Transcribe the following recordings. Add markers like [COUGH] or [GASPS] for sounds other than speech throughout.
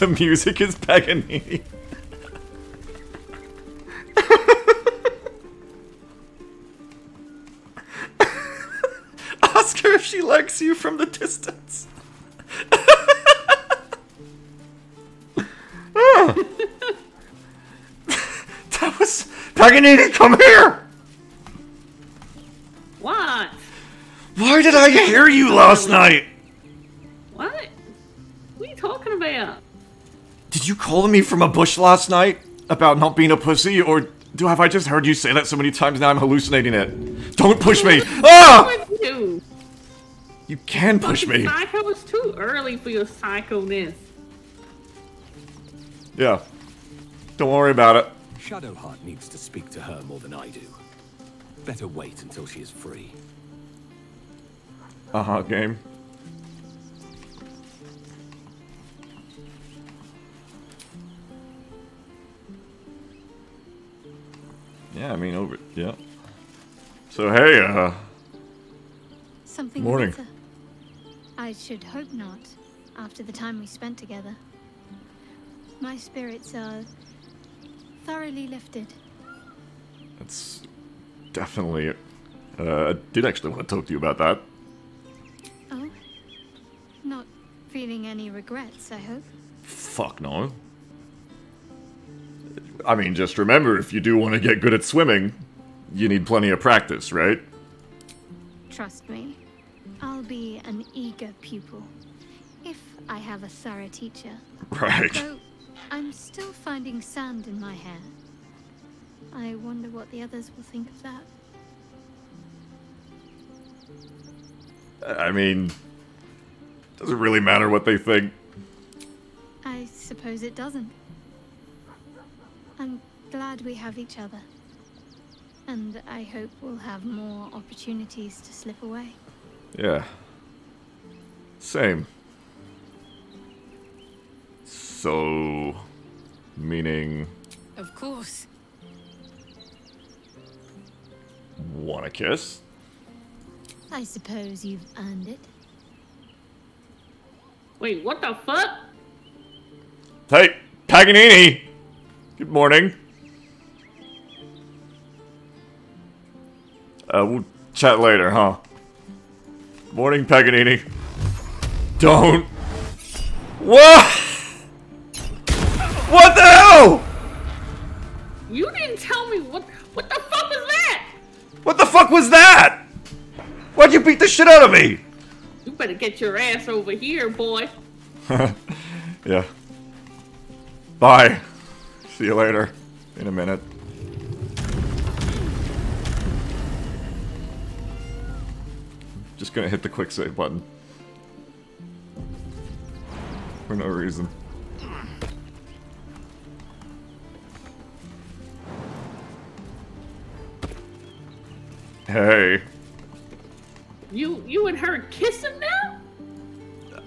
the music is Paganini. Ask her if she likes you from the distance. That was Paganini. Come here. What? Why did I hear you last night? Did you call me from a bush last night about not being a pussy, or do have I just heard you say that so many times now I'm hallucinating it? Don't push me! [LAUGHS] Ah! You? You can push me. Psycho, it's too early for your psychoness. Yeah. Don't worry about it. Shadowheart needs to speak to her more than I do. Better wait until she is free. Uh huh, game. Yeah, I mean, over. Yeah. So, hey, uh. Something Morning. better? I should hope not, after the time we spent together. My spirits are thoroughly lifted. That's definitely. Uh, I did actually want to talk to you about that. Oh? Not feeling any regrets, I hope. Fuck no. I mean, just remember if you do want to get good at swimming, you need plenty of practice, right? Trust me, I'll be an eager pupil. If I have a thorough teacher. Right. Though I'm still finding sand in my hair. I wonder what the others will think of that. I mean, doesn't really matter what they think. I suppose it doesn't. I'm glad we have each other. And I hope we'll have more opportunities to slip away. Yeah. Same. So, meaning, Of course. want a kiss? I suppose you've earned it. Wait, what the fuck? Hey, Paganini! Good morning. Uh, we'll chat later, huh? Morning, Paganini. Don't. What? What the hell? You didn't tell me what what the fuck was that? What the fuck was that? Why'd you beat the shit out of me? You better get your ass over here, boy. [LAUGHS] Yeah. Bye. See you later. In a minute. Just gonna hit the quick save button. For no reason. Hey. You you and her kissing now?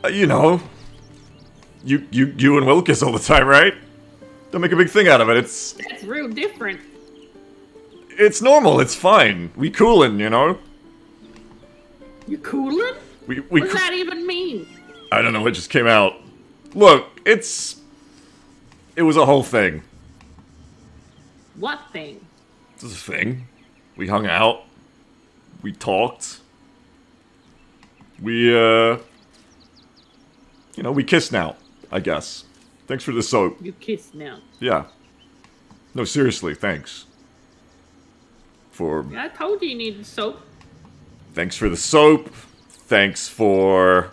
Uh, you know. You, you, you and Will kiss all the time, right? Don't make a big thing out of it. It's, That's real different. it's normal. It's fine. We coolin', you know? You cooling? We, we What does that even mean? I don't know, it just came out. Look, it's. It was a whole thing. What thing? Was a thing. We hung out. We talked. We, uh. You know, we kissed now, I guess. Thanks for the soap. You kiss now. Yeah. No, seriously, thanks. For. I told you you needed soap. Thanks for the soap. Thanks for.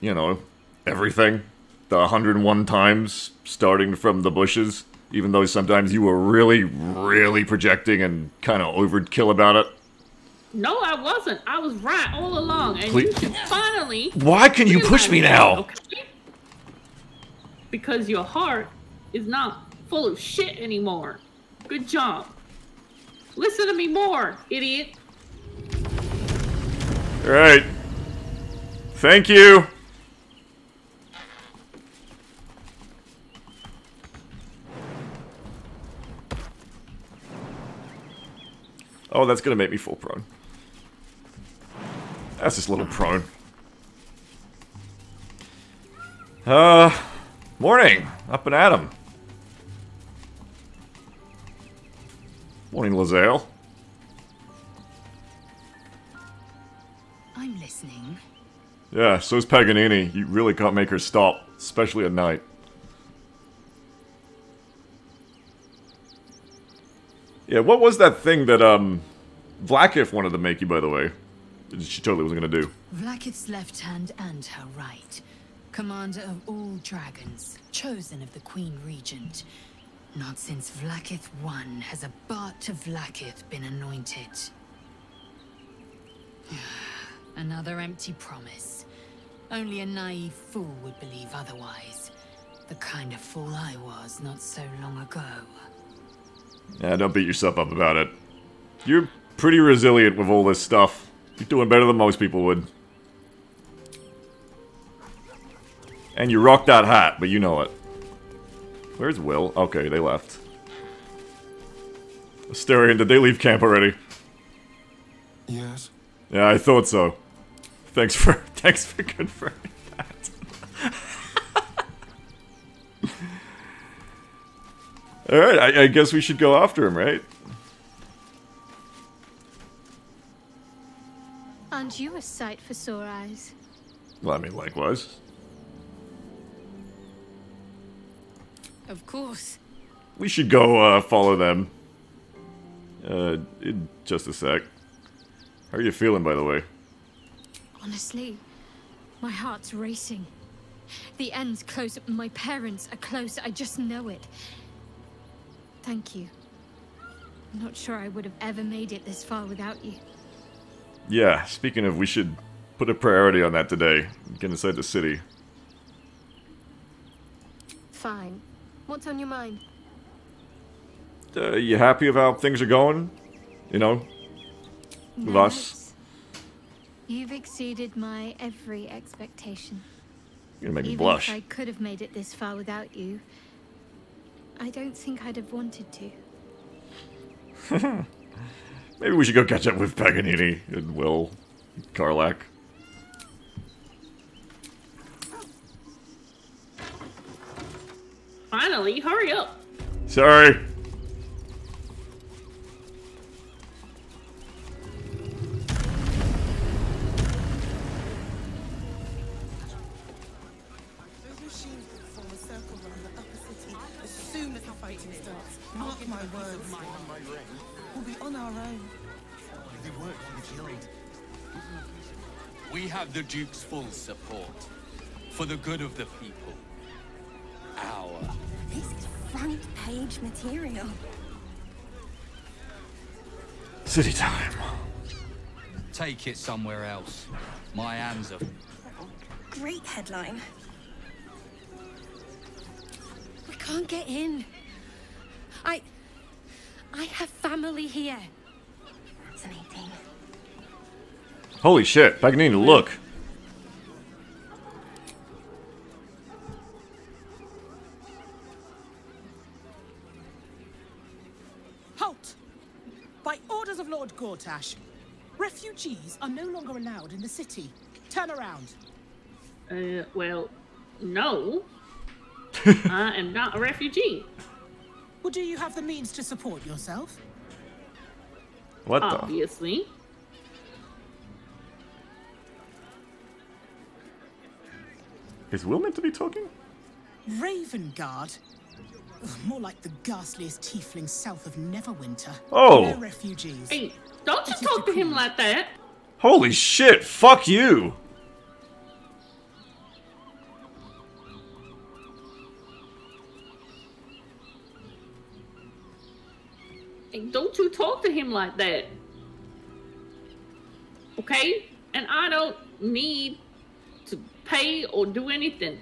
You know, everything. The 101 times starting from the bushes. Even though sometimes you were really, really projecting and kind of overkill about it. No, I wasn't. I was right all along, and Please- you should finally. Why can you push me now? okay? Because your heart is not full of shit anymore. Good job. Listen to me more, idiot. Alright. Thank you. Oh, that's gonna make me full prone. That's just a little prone. Uh, Morning! Up and at 'em. Morning, Lae'zel. I'm listening. Yeah, so's Paganini. You really can't make her stop, especially at night. Yeah, what was that thing that, um, Vlaakith wanted to make you, by the way? She totally wasn't gonna do. Vlaakith's left hand and her right. Commander of all dragons, chosen of the Queen Regent. Not since Vlaakith I has a Bart to Vlaakith been anointed. [SIGHS] Another empty promise. Only a naive fool would believe otherwise. The kind of fool I was not so long ago. Yeah, don't beat yourself up about it. You're pretty resilient with all this stuff. You're doing better than most people would. And you rock that hat, but you know it. Where's Will? Okay, they left. Astarion, did they leave camp already? Yes. Yeah, I thought so. Thanks for [LAUGHS] thanks for confirming that. [LAUGHS] Alright, I, I guess we should go after him, right? Aren't you a sight for sore eyes? Well, I mean, likewise. Of course. We should go uh, follow them. Uh, in just a sec. How are you feeling, by the way? Honestly, my heart's racing. The end's close. My parents are close. I just know it. Thank you. I'm not sure I would have ever made it this far without you. Yeah, speaking of, we should put a priority on that today. Get inside the city. Fine. What's on your mind? Uh, you happy with how things are going? You know, with us? You've exceeded my every expectation. You're gonna make me Even blush. if I could have made it this far without you, I don't think I'd have wanted to. [LAUGHS] Maybe we should go catch up with Paganini and Will, Karlach. Finally, hurry up. Sorry. Those machines will form a circle around the upper city as soon as the fighting starts. Mark my words. We'll be on our own. We have the Duke's full support. For the good of the people. Our. This is front page material. City time. Take it somewhere else. My hands are. Great headline. We can't get in. I. I have family here. Fascinating. Holy shit, Paganini, look. Halt! By orders of Lord Gortash, refugees are no longer allowed in the city. Turn around. Uh, well, no. [LAUGHS] I am not a refugee. Well, do you have the means to support yourself? What the? Obviously. Is Will meant to be talking? Ravengard? Ugh, More like the ghastliest tiefling south of Neverwinter. Oh. No refugees. Hey, don't you talk to him like that. Holy shit, fuck you! Hey, don't you talk to him like that. Okay? And I don't need to pay or do anything.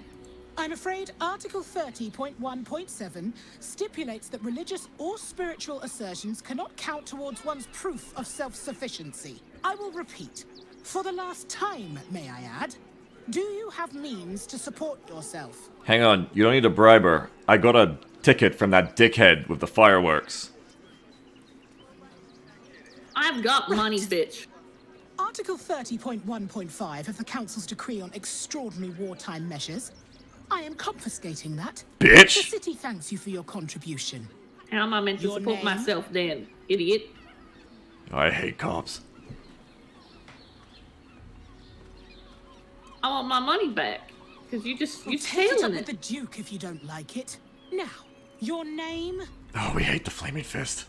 I'm afraid Article 30.1.7 stipulates that religious or spiritual assertions cannot count towards one's proof of self sufficiency. I will repeat. For the last time, may I add, do you have means to support yourself? Hang on, you don't need to bribe her. I got a ticket from that dickhead with the fireworks. I've got money, bitch. Article 30.1.5 of the Council's decree on extraordinary wartime measures I am confiscating that. Bitch. The city thanks you for your contribution. How am I meant to Your support name? myself then, idiot? I hate cops. I want my money back. Because you just, Well, you take it up tailing with the Duke if you don't like it. Now, your name? Oh, we hate the flaming fist.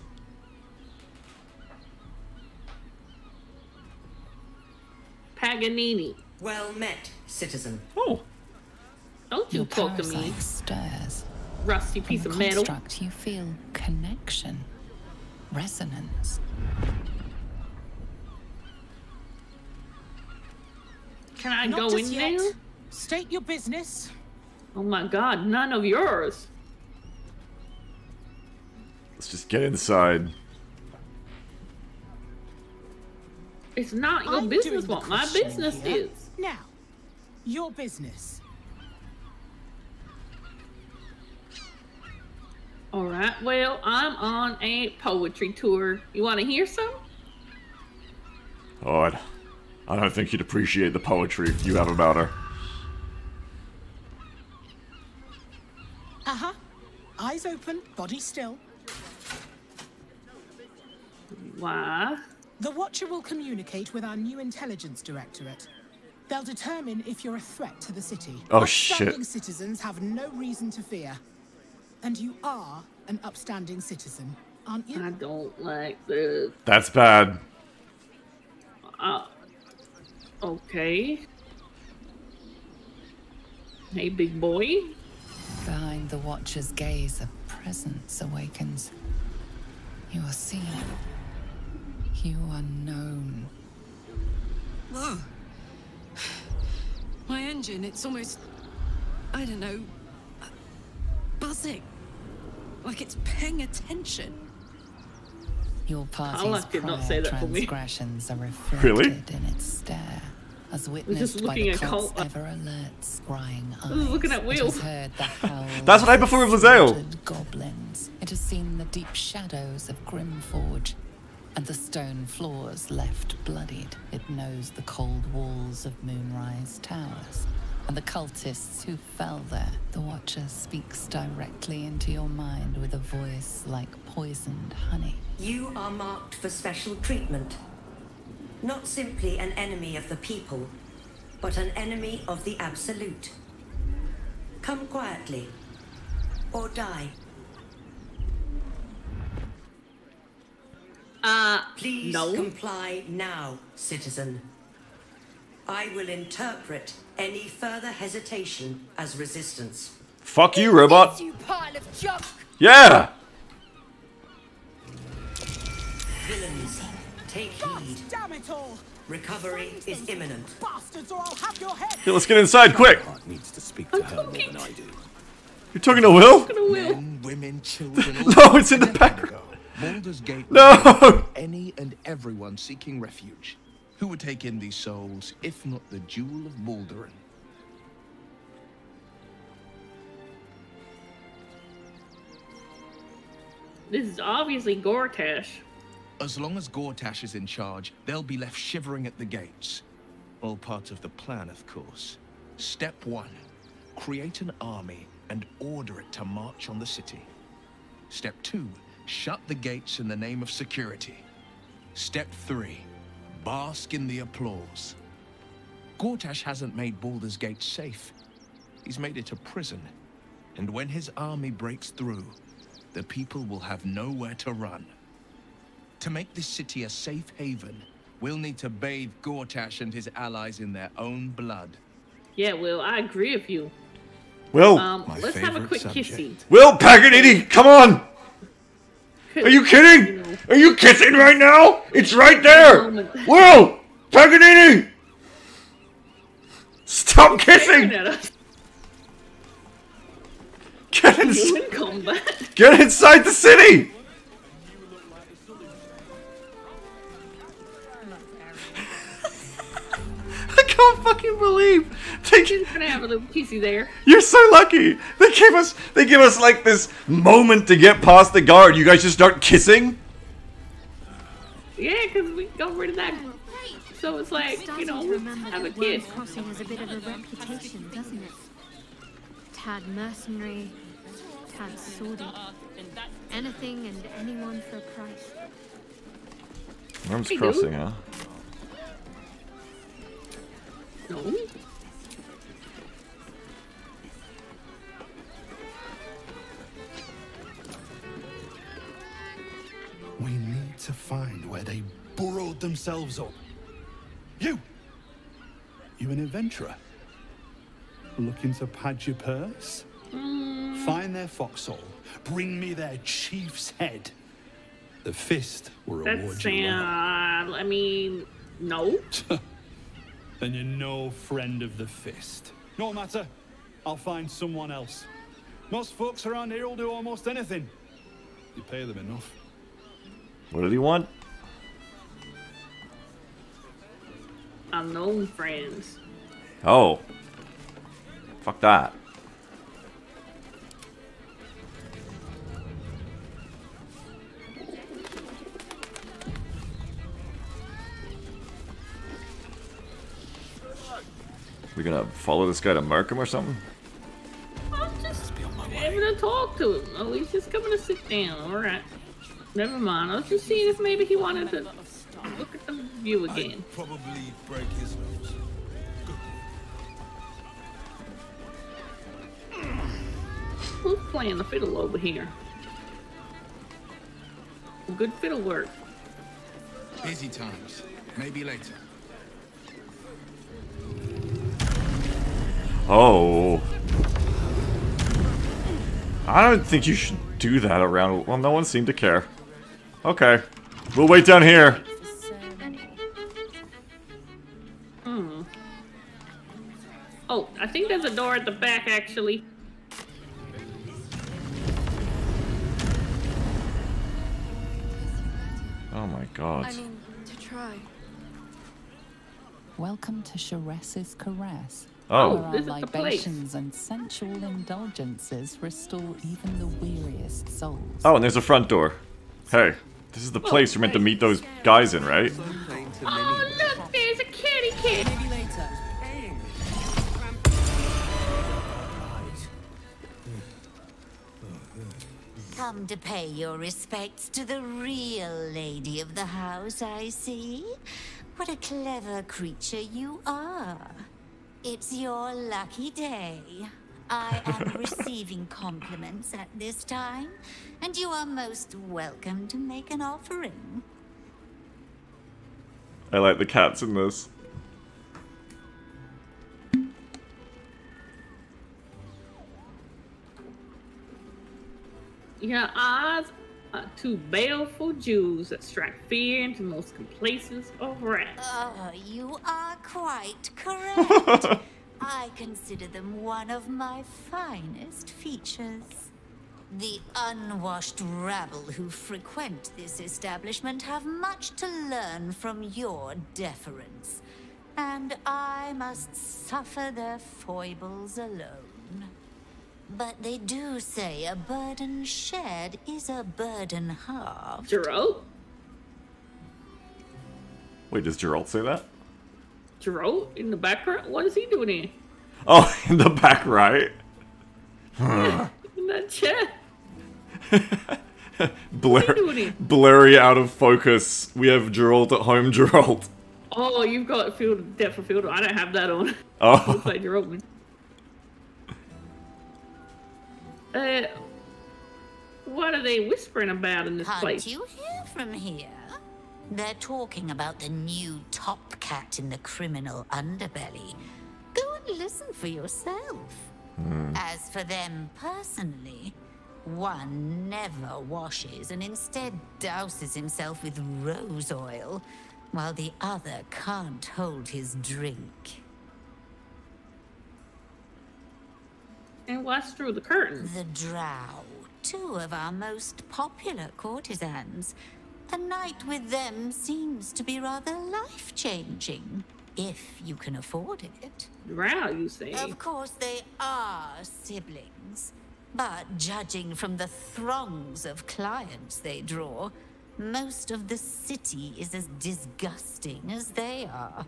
Paganini. Well met, citizen. Oh. Don't you Your talk to me, parasite stirs. rusty piece the of metal. construct, you feel connection, resonance. Can I Not go in yet. there? State your business. Oh my god, none of yours. Let's just get inside. It's not your I'm business what my business here. is. Now, your business. Alright, well, I'm on a poetry tour. You want to hear some? Oh, I'd, I don't think you'd appreciate the poetry you have about her. Uh huh. Eyes open, body still. Why? The Watcher will communicate with our new intelligence directorate. They'll determine if you're a threat to the city. Oh, upstanding shit. citizens have no reason to fear. And you are an upstanding citizen, aren't you? I don't like this. That's bad. Uh, okay. Hey, big boy. Behind the Watcher's gaze, a presence awakens. You are seen. You are known. Whoa. [SIGHS] My engine, it's almost. I don't know. Buzzing. Like it's paying attention. Your party's Allah did not say prior that for me. transgressions are reflected Really? in its stare, as just witnessed by looking the at cult's Col- uh, ever alert, scrying eyes. [LAUGHS] Looking at It Will. heard the [LAUGHS] howls That's what I prefer of Lizelle. slaughtered goblins. It has seen the deep shadows of Grymforge, and the stone floors left bloodied. It knows the cold walls of Moonrise Towers. And the cultists who fell there, the Watcher speaks directly into your mind with a voice like poisoned honey. You are marked for special treatment. Not simply an enemy of the people, but an enemy of the Absolute. Come quietly, or die. Uh, Please no. comply now, citizen. I will interpret any further hesitation as resistance. Fuck you, robot. You pile of junk! Yeah! Villains, take heed. Damn it all! Recovery is imminent. Bastards, or I'll have your head! Hey, let's get inside, quick! Heart needs to speak to her more than I do. You're talking to Will? Gonna will. Men, women, children. [LAUGHS] No, it's in the a background. ago, Baldur's Gate No! any and everyone seeking refuge. Who would take in these souls, if not the Jewel of Baldurin? This is obviously Gortash. As long as Gortash is in charge, they'll be left shivering at the gates. All part of the plan, of course. Step one, create an army and order it to march on the city. Step two, shut the gates in the name of security. Step three, bask in the applause. Gortash hasn't made Baldur's Gate safe. He's made it a prison. And when his army breaks through, the people will have nowhere to run. To make this city a safe haven, we'll need to bathe Gortash and his allies in their own blood. Yeah, Will, I agree with you. Will! Um, My let's have a quick subject. kissy. Will Paganini, come on! Are you kidding? Are you kissing right now? It's right there! Will! Paganini! Stop kissing! Get, in, You in get inside the city! I can't fucking believe they He's gonna have a little kissy there. You're so lucky. They give us they give us like this moment to get past the guard. You guys just start kissing. Yeah, because we got rid of that. So it's like, you know, to let's remember have a that kiss. Crossing has a bit of a reputation, doesn't it? tad mercenary, tad sordid. Anything and anyone for a price. Wyrm's Crossing, huh? No. We to find where they burrowed themselves up. You! You an adventurer? Looking to pad your purse? Find their foxhole. Bring me their chief's head. The fist will reward That's you well. uh, I mean, no. [LAUGHS] Then you're no friend of the fist. No matter. I'll find someone else. Most folks around here will do almost anything. You pay them enough. What did he want? Unknown friends. Oh. Fuck that. We gonna follow this guy to Markham or something? I'm just having to talk to him. Oh, he's just coming to sit down. All right. Never mind. I was just seeing if maybe he wanted to look at the view again. Probably break his nose. Who's playing the fiddle over here? Good fiddle work. Busy times. Maybe later. Oh. I don't think you should do that around. Well, no one seemed to care. Okay. We'll wait down here. Hmm. Oh, I think there's a door at the back, actually. Oh my god. I mean, to try. Welcome to Sharess's Caress. Oh. Our This is the place. libations and sensual indulgences restore even the weariest souls. Oh, and there's a front door. Hey, this is the place we're meant to meet those guys in, right? Oh, look, there's a kitty kid. Come to pay your respects to the real lady of the house, I see. What a clever creature you are. It's your lucky day. I am [LAUGHS] receiving compliments at this time, and you are most welcome to make an offering. I like the cats in this. Your eyes are two baleful Jews that strike fear into the most complacent of rats. Oh, you are quite [LAUGHS] correct. I consider them one of my finest features. The unwashed rabble who frequent this establishment have much to learn from your deference, and I must suffer their foibles alone. But they do say a burden shared is a burden halved. Geralt? Wait, does Geralt say that? Geralt in the background? What is he doing here? Oh, [LAUGHS] in the back right. In that chair? [LAUGHS] Blur, blurry out of focus. We have Geralt at home, [LAUGHS] Geralt. Oh, you've got field depth of field. I don't have that on. Oh. Looks like Geralt. man. Uh, what are they whispering about in this Can't place? you hear from here? They're talking about the new top cat in the criminal underbelly. Go and listen for yourself. Hmm. As for them personally, one never washes and instead douses himself with rose oil, while the other can't hold his drink. And what's through the curtain? The Drow, two of our most popular courtesans. A night with them seems to be rather life changing, if you can afford it. Drow, you say? Of course, they are siblings, but judging from the throngs of clients they draw, most of the city is as disgusting as they are.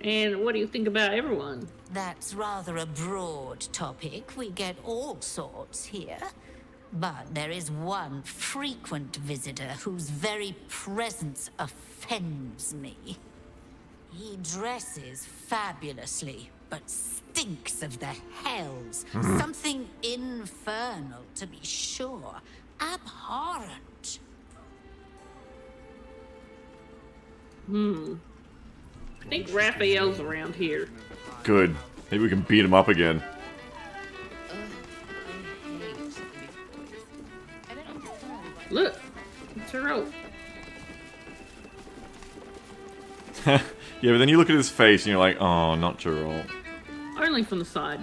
And what do you think about everyone? That's rather a broad topic. We get all sorts here. But there is one frequent visitor whose very presence offends me. He dresses fabulously, but stinks of the hells. Mhm. Something infernal, to be sure. Abhorrent. Hmm. I think Raphael's around here. Good. Maybe we can beat him up again. Look, it's a rope. [LAUGHS] yeah, but then you look at his face and you're like, oh, not Geralt. Only from the side.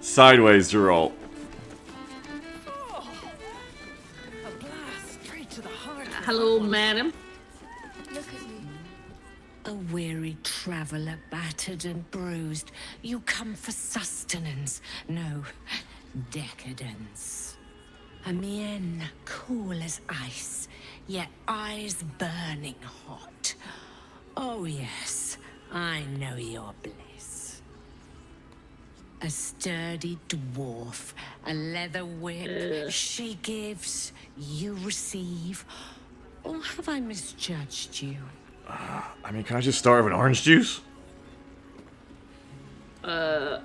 Sideways, Geralt. Hello, madam. Look at me. A weary traveller, battered and bruised, you come for sustenance, no, decadence. A mien cool as ice, yet eyes burning hot. Oh yes, I know your bliss. A sturdy dwarf, a leather whip, she gives, you receive. Or have I misjudged you? I mean, can I just start with an orange juice? Uh.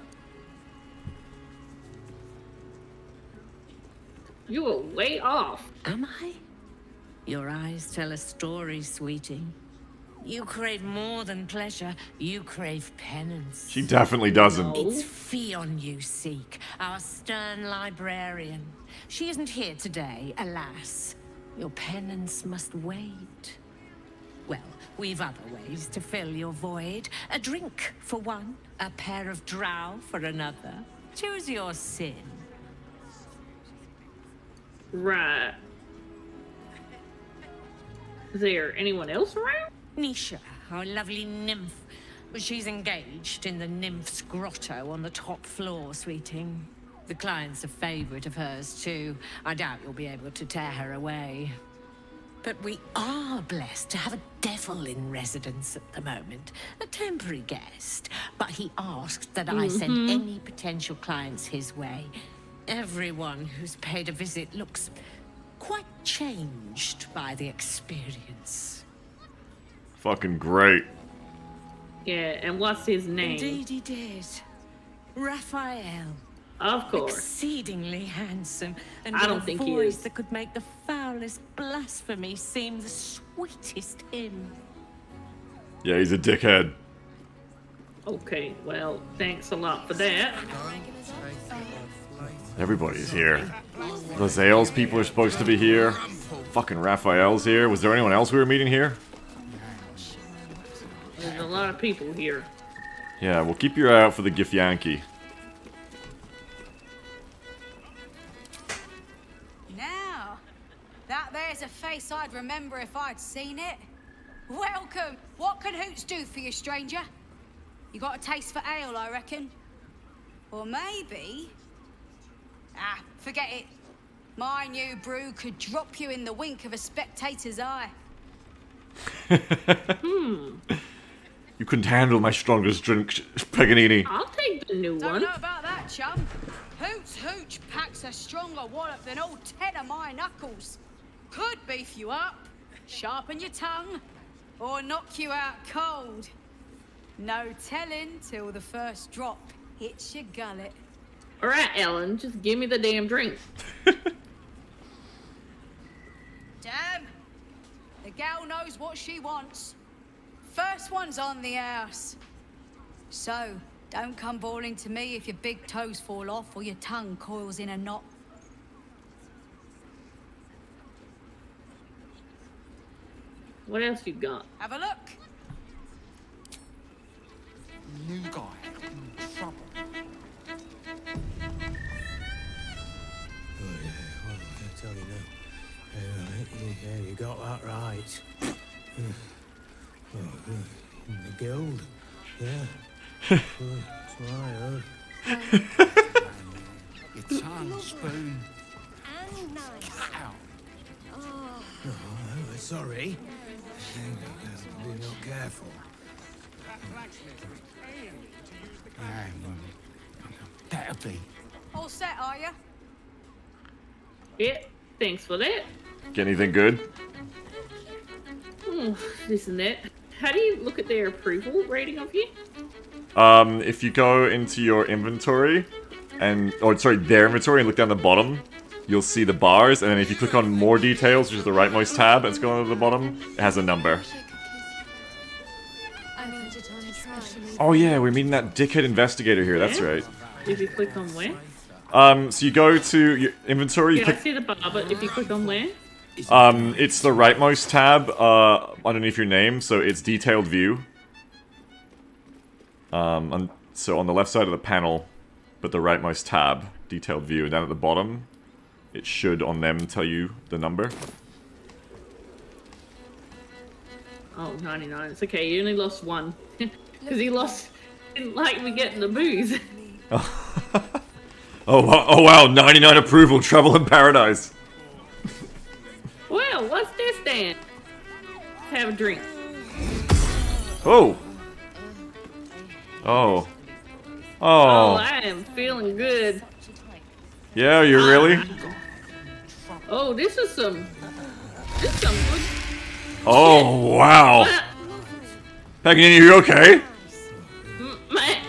You were way off. Am I? Your eyes tell a story, sweeting. You crave more than pleasure. You crave penance. She definitely doesn't. It's Fion you seek, our stern librarian. She isn't here today, alas. Your penance must wait. Well, we've other ways to fill your void. A drink for one, a pair of drow for another. Choose your sin. Right. Is there anyone else around? Nisha, our lovely nymph. She's engaged in the nymph's grotto on the top floor, sweeting. The client's a favorite of hers, too. I doubt you'll be able to tear her away. But we are blessed to have a devil in residence at the moment. A temporary guest. But he asked that I send Mhm. any potential clients his way. Everyone who's paid a visit looks quite changed by the experience. Fucking great. Yeah, and what's his name? Indeed he did. Raphael. Of course. Exceedingly handsome, and I with don't a think he voice is. that could make the foulest blasphemy seem the sweetest hymn. Yeah, he's a dickhead. Okay, well, thanks a lot for that. Everybody's here. The Zales people are supposed to be here. Fucking Raphael's here. Was there anyone else we were meeting here? There's a lot of people here. Yeah, we'll keep your eye out for the Githyanki. Now, that there's a face I'd remember if I'd seen it. Welcome. What can Hoots do for you, stranger? You got a taste for ale, I reckon. Or maybe... Ah, forget it. My new brew could drop you in the wink of a spectator's eye. [LAUGHS] hmm. You couldn't handle my strongest drink, Paganini. I'll take the new one. Don't know about that, chum. Hoots Hooch packs a stronger wallop than all ten of my knuckles. Could beef you up, sharpen your tongue, or knock you out cold. No telling till the first drop hits your gullet. All right, Ellen, just give me the damn drink. [LAUGHS] Damn. The gal knows what she wants. First one's on the house. So, don't come bawling to me if your big toes fall off or your tongue coils in a knot. What else you got? Have a look. New guy in trouble. Tell you now. Yeah, yeah, yeah, you got that right. Yeah. Oh, yeah, in the guild. Yeah. That's what I heard. Your tongue, spoon. And nice. Ow. Oh. Sorry. Be not careful. Um, better be. All set, are you? Yeah, thanks for that. Get anything good? Hmm, this and that. How do you look at their approval rating of you? Um, if you go into your inventory, and or sorry, their inventory, and look down the bottom, you'll see the bars, and then if you click on more details, which is the rightmost tab, it's going to the bottom, it has a number. Oh yeah, we're meeting that dickhead investigator here. That's right. If you click on where? Um, so you go to your inventory, you Yeah, I see the bar, but if you click on where? Um, it's the rightmost tab uh, underneath your name, so it's detailed view. Um, on, so on the left side of the panel, but the rightmost tab, detailed view, and down at the bottom, it should on them tell you the number. Oh, 99. It's okay, you only lost one. [LAUGHS] Because he lost, didn't like me getting the booze. [LAUGHS] [LAUGHS] Oh, oh wow, 99 approval, trouble in paradise. well, what's this then? Have a drink. Oh. Oh. Oh, Oh. I am feeling good. Yeah, you really? Oh, this is some, this is some good. Oh, wow. Paganini, you okay? [LAUGHS] Man,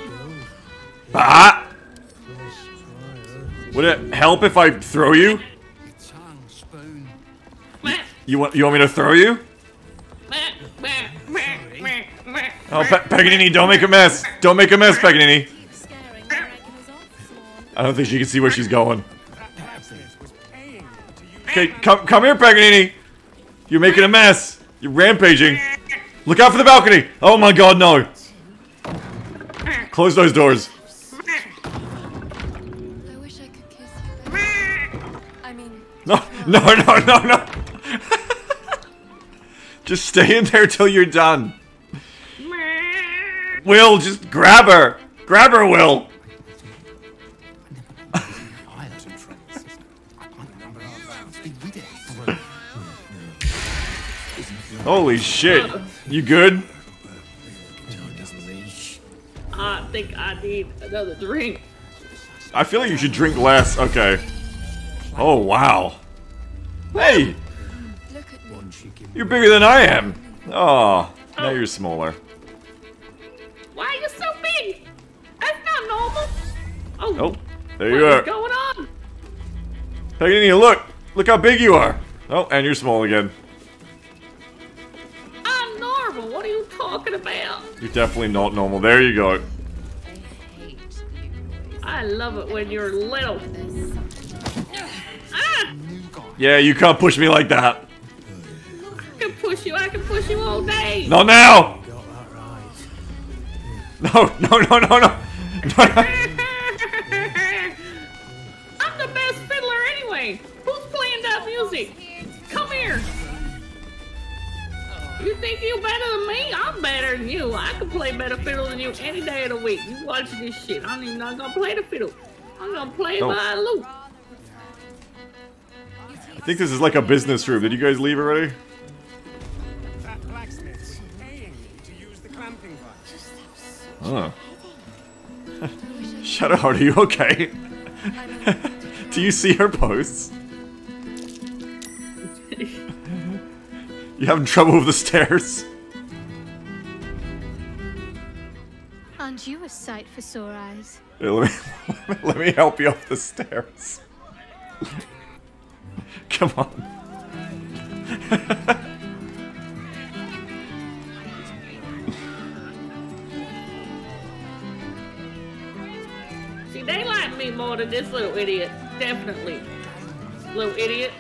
Ah! Would it help if I throw you? You want you want me to throw you? Oh, pa Paganini, don't make a mess! Don't make a mess, Paganini! I don't think she can see where she's going. Okay, come come here, Paganini! You're making a mess! You're rampaging! Look out for the balcony! Oh my god, no! Close those doors. No, no, no, no, no! [LAUGHS] just stay in there till you're done. Will, just grab her! Grab her, Will! Holy shit. You good? I think I need another drink. I feel like you should drink less. Okay. Oh, wow. Hey! You're bigger than I am. Oh, now you're smaller. Why are you so big? That's not normal. Oh, Oh, there you are. going on? Paganini, look! Look how big you are! Oh, and you're small again. I'm normal. What are you talking about? You're definitely not normal. There you go. I love it when you're little. Ah! Yeah, you can't push me like that. I can push you. I can push you all day. Not now! No, no, no, no, no! [LAUGHS] I'm the best fiddler anyway. Who's playing that music? Come here. You think you better than me? I'm better than you. I can play better fiddle than you any day of the week. You watch this shit. I'm even not gonna play the fiddle. I'm gonna play my lute. I think this is like a business room. Did you guys leave already? Blacksmith's paying me to use the clamping device. Oh. Shadowheart, are you okay? [LAUGHS] Do you see her posts? you having trouble with the stairs? Aren't you a sight for sore eyes? Here, let me [LAUGHS] let me help you up the stairs. Come on. See, they like me more than this little idiot. Definitely. Little idiot.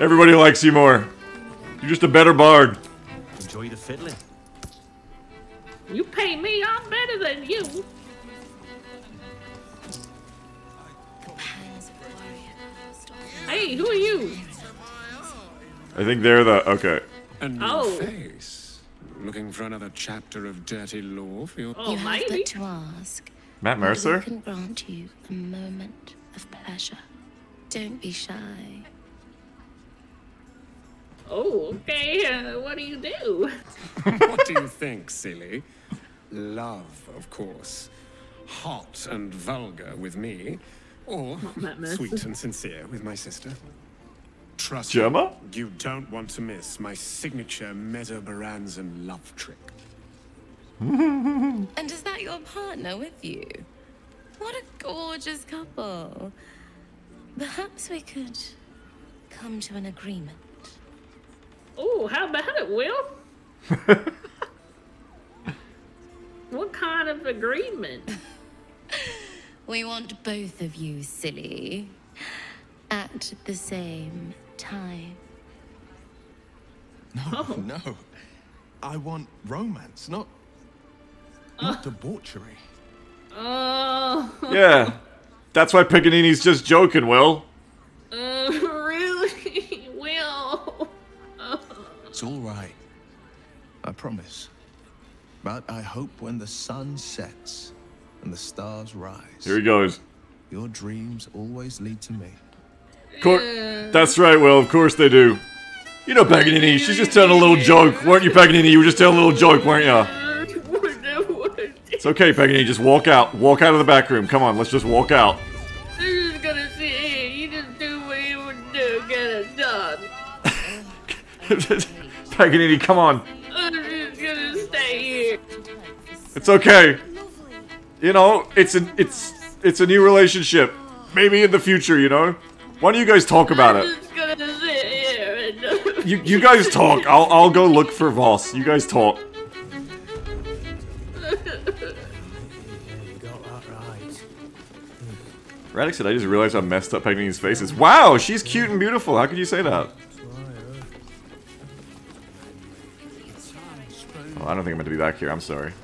Everybody likes you more. You're just a better bard. Enjoy the fiddling. You pay me, I'm better than you. Hey, who are you? I think they're the okay. A new Oh. face. Looking for another chapter of dirty law for your... Oh, you have but to ask. Matt Mercer? We can grant you a moment of pleasure. Don't be shy. Oh, okay. Uh, what do you do? [LAUGHS] what do you think, silly? Love, of course. Hot and vulgar with me, or [LAUGHS] sweet and sincere with my sister. Trust Gemma? me, you don't want to miss my signature Menzoberranzan love trick. [LAUGHS] And is that your partner with you? What a gorgeous couple. Perhaps we could come to an agreement. Oh, how about it, Will? [LAUGHS] what kind of agreement? We want both of you, silly, at the same time. No, no. I want romance, not not debauchery. Oh. Yeah. That's why Paganini's just joking, Will. Uh, [LAUGHS] really? Will? It's all right. I promise. But I hope when the sun sets and the stars rise, Here he goes. your dreams always lead to me. Cor- That's right, Will. Of course they do. You know Paganini. She's just telling a little joke, weren't you, Paganini? You were just telling a little joke, weren't you? It's okay, Paganini. Just walk out. Walk out of the back room. Come on, let's just walk out. [LAUGHS] They're just gonna sit here. You just do what you would do. Get it done. Paganini, come on. I'm just gonna stay here. It's okay. You know, it's an it's it's a new relationship. Maybe in the future, you know. Why don't you guys talk about I'm it? just gonna sit here and. [LAUGHS] You you guys talk. I'll I'll go look for Voss. You guys talk. You got that right. Radix said, I just realized how messed up Paganini's face is. Wow, she's cute and beautiful. How could you say that? Oh, I don't think I'm going to be back here. I'm sorry. Sorry.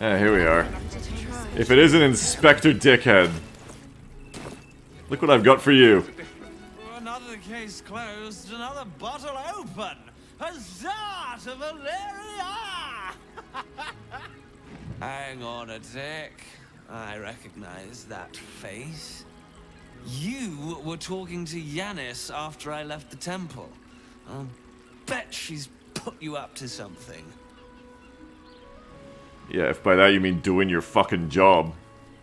Yeah, here we are. If it isn't Inspector Dickhead. Look what I've got for you. Another case closed, another bottle open. Huzzah to Valeria! [LAUGHS] Hang on a tick. I recognize that face. You were talking to Yanis after I left the temple. I'll bet she's put you up to something. Yeah, if by that you mean doing your fucking job.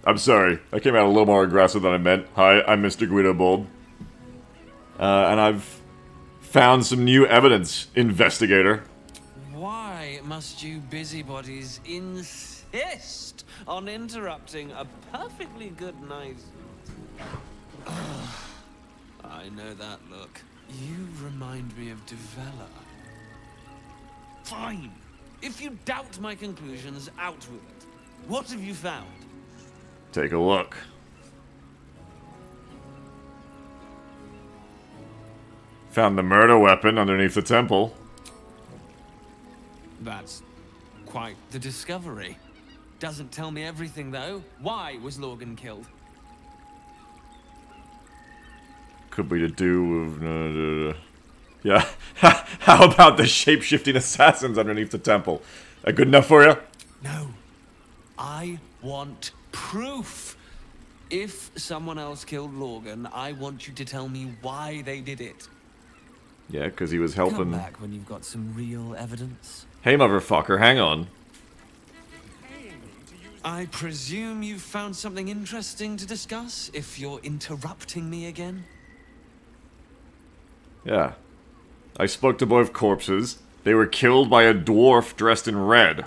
I'm sorry. I came out a little more aggressive than I meant. Hi, I'm Mr. Guido Bulb. Uh, and I've found some new evidence, investigator. Why must you busybodies insist on interrupting a perfectly good night? [SIGHS] I know that look. You remind me of Devella. Fine. If you doubt my conclusions, out with it. What have you found? Take a look. Found the murder weapon underneath the temple. That's quite the discovery. Doesn't tell me everything, though. Why was Lorgan killed? Could be to do with. Uh, Yeah. [LAUGHS] How about the shape shifting assassins underneath the temple? That good enough for you? No. I want proof. If someone else killed Lorgan, I want you to tell me why they did it. Yeah, because he was helping. Come back when you've got some real evidence. Hey, motherfucker, hang on. I presume you've found something interesting to discuss if you're interrupting me again? Yeah. I spoke to both corpses. They were killed by a dwarf dressed in red.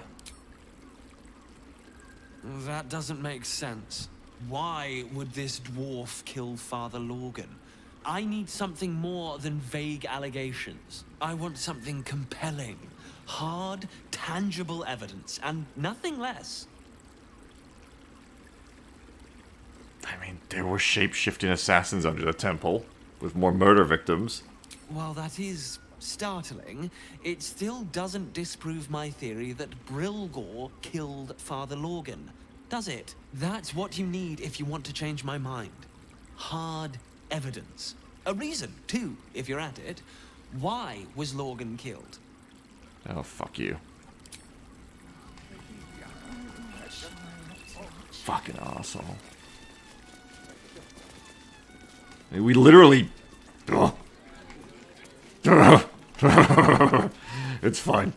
That doesn't make sense. Why would this dwarf kill Father Lorgan? I need something more than vague allegations. I want something compelling. Hard, tangible evidence, and nothing less. I mean, there were shape shifting assassins under the temple, with more murder victims. While that is startling, it still doesn't disprove my theory that Brilgor killed Father Lorgan, does it? That's what you need if you want to change my mind. Hard evidence. A reason, too, if you're at it. Why was Lorgan killed? Oh, fuck you. Fucking asshole. We literally. Ugh. [LAUGHS] it's fine.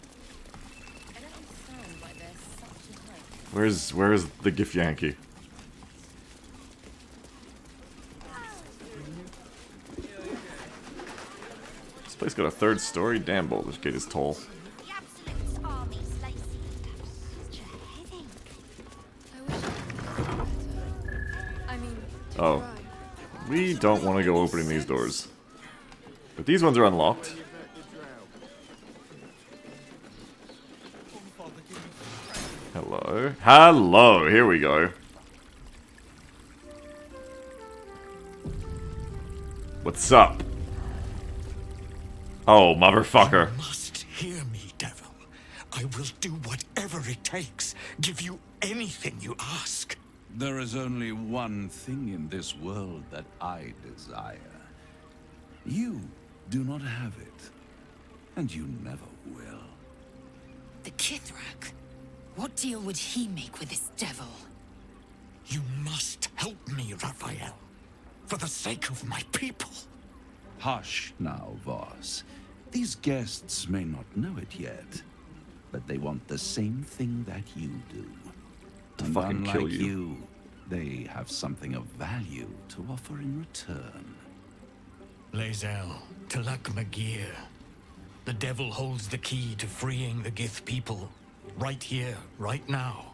Where's where's the Githyanki? This place got a third story. Damn, Baldur's Gate is tall. Oh. We don't want to go opening these doors. But these ones are unlocked. Hello. Hello, here we go. What's up? Oh, motherfucker. must hear me, devil. I will do whatever it takes. Give you anything you ask. There is only one thing in this world that I desire. You do not have it. And you never will. The Kith'rak. What deal would he make with this devil? You must help me, Raphael. For the sake of my people. Hush now, Voss. These guests may not know it yet, but they want the same thing that you do. To and fucking unlike kill you. you, they have something of value to offer in return. Lae'zel, Talak Magir. The devil holds the key to freeing the Gith people. Right here, right now.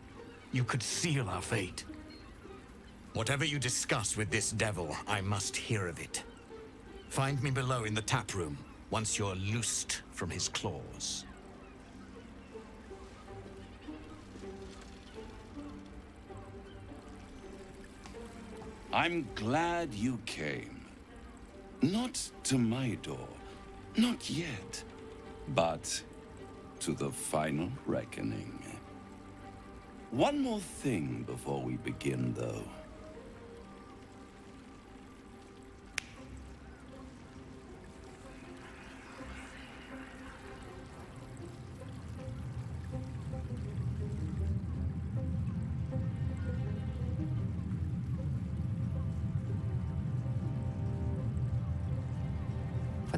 You could seal our fate. Whatever you discuss with this devil, I must hear of it. Find me below in the tap room, once you're loosed from his claws. I'm glad you came. Not to my door, not yet, but to the final reckoning. One more thing before we begin, though.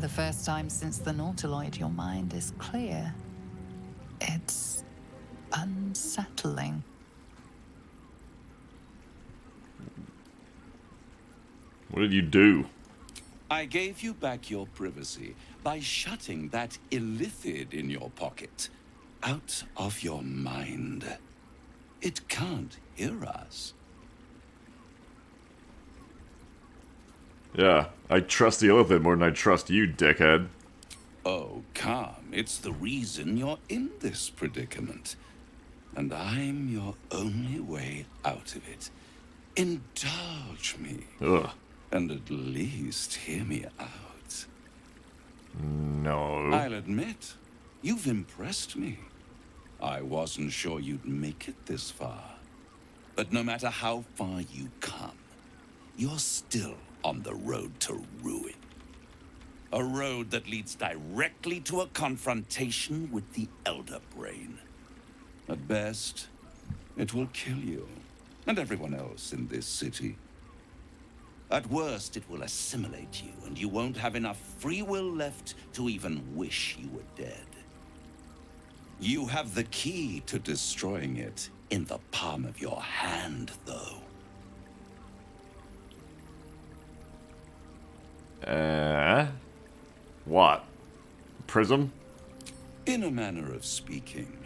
The first time since the Nautiloid, your mind is clear. It's unsettling. What did you do? I gave you back your privacy by shutting that illithid in your pocket out of your mind. It can't hear us. Yeah, I trust the elephant more than I trust you, dickhead. Oh, calm. It's the reason you're in this predicament. And I'm your only way out of it. Indulge me. Ugh. And at least hear me out. No. I'll admit, you've impressed me. I wasn't sure you'd make it this far. But no matter how far you come, you're still on the road to ruin. A road that leads directly to a confrontation with the Elder Brain. At best, it will kill you, and everyone else in this city. At worst, it will assimilate you, and you won't have enough free will left to even wish you were dead. You have the key to destroying it in the palm of your hand, though. Uh, what? Prism? In a manner of speaking.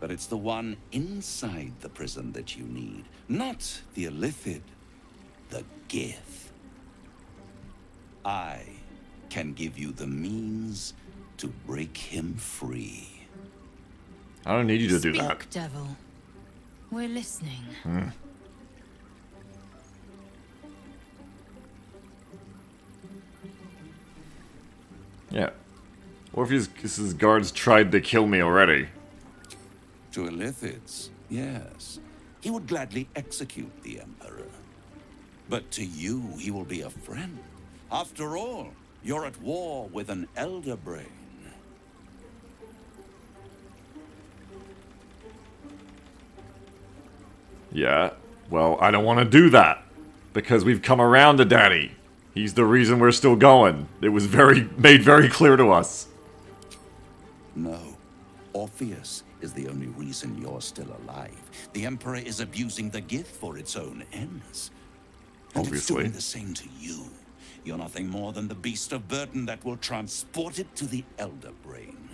But it's the one inside the prism that you need, not the Illithid, the Gith. I can give you the means to break him free. I don't need you to do Speak, that. devil. We're listening. Hmm. Yeah. What if his, his guards tried to kill me already? To Illithids, yes. He would gladly execute the Emperor. But to you, he will be a friend. After all, you're at war with an Elder Brain. Yeah, well, I don't want to do that. Because we've come around to Daddy. He's the reason we're still going. It was very made very clear to us. No. Orpheus is the only reason you're still alive. The Emperor is abusing the gift for its own ends. And it's Obviously. doing the same to you. You're nothing more than the beast of burden that will transport it to the Elder Brain.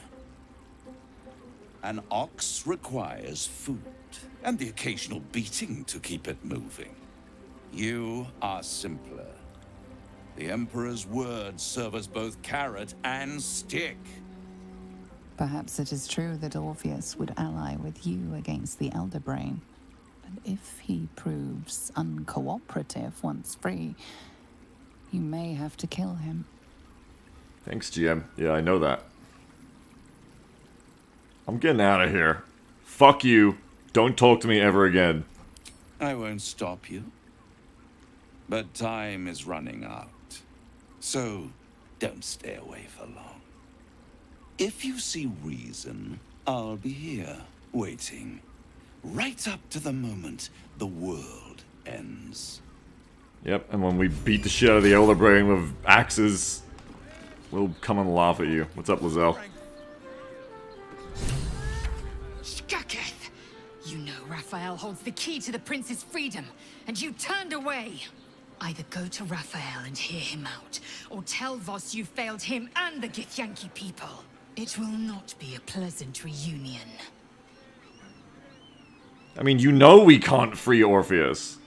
An ox requires food, and the occasional beating to keep it moving. You are simpler. The Emperor's words serve as both carrot and stick. Perhaps it is true that Orpheus would ally with you against the Elder Brain. But if he proves uncooperative once free, you may have to kill him. Thanks, GM. Yeah, I know that. I'm getting out of here. Fuck you. Don't talk to me ever again. I won't stop you. But time is running out. So don't stay away for long. If you see reason, I'll be here, waiting. Right up to the moment the world ends. Yep, and when we beat the shit out of the Elder Brain with axes, we'll come and laugh at you. What's up, Lae'zel? Skaketh! You know Raphael holds the key to the prince's freedom, and you turned away. Either go to Raphael and hear him out, or tell Voss you failed him and the Githyanki people. It will not be a pleasant reunion. I mean, you know we can't free Orpheus.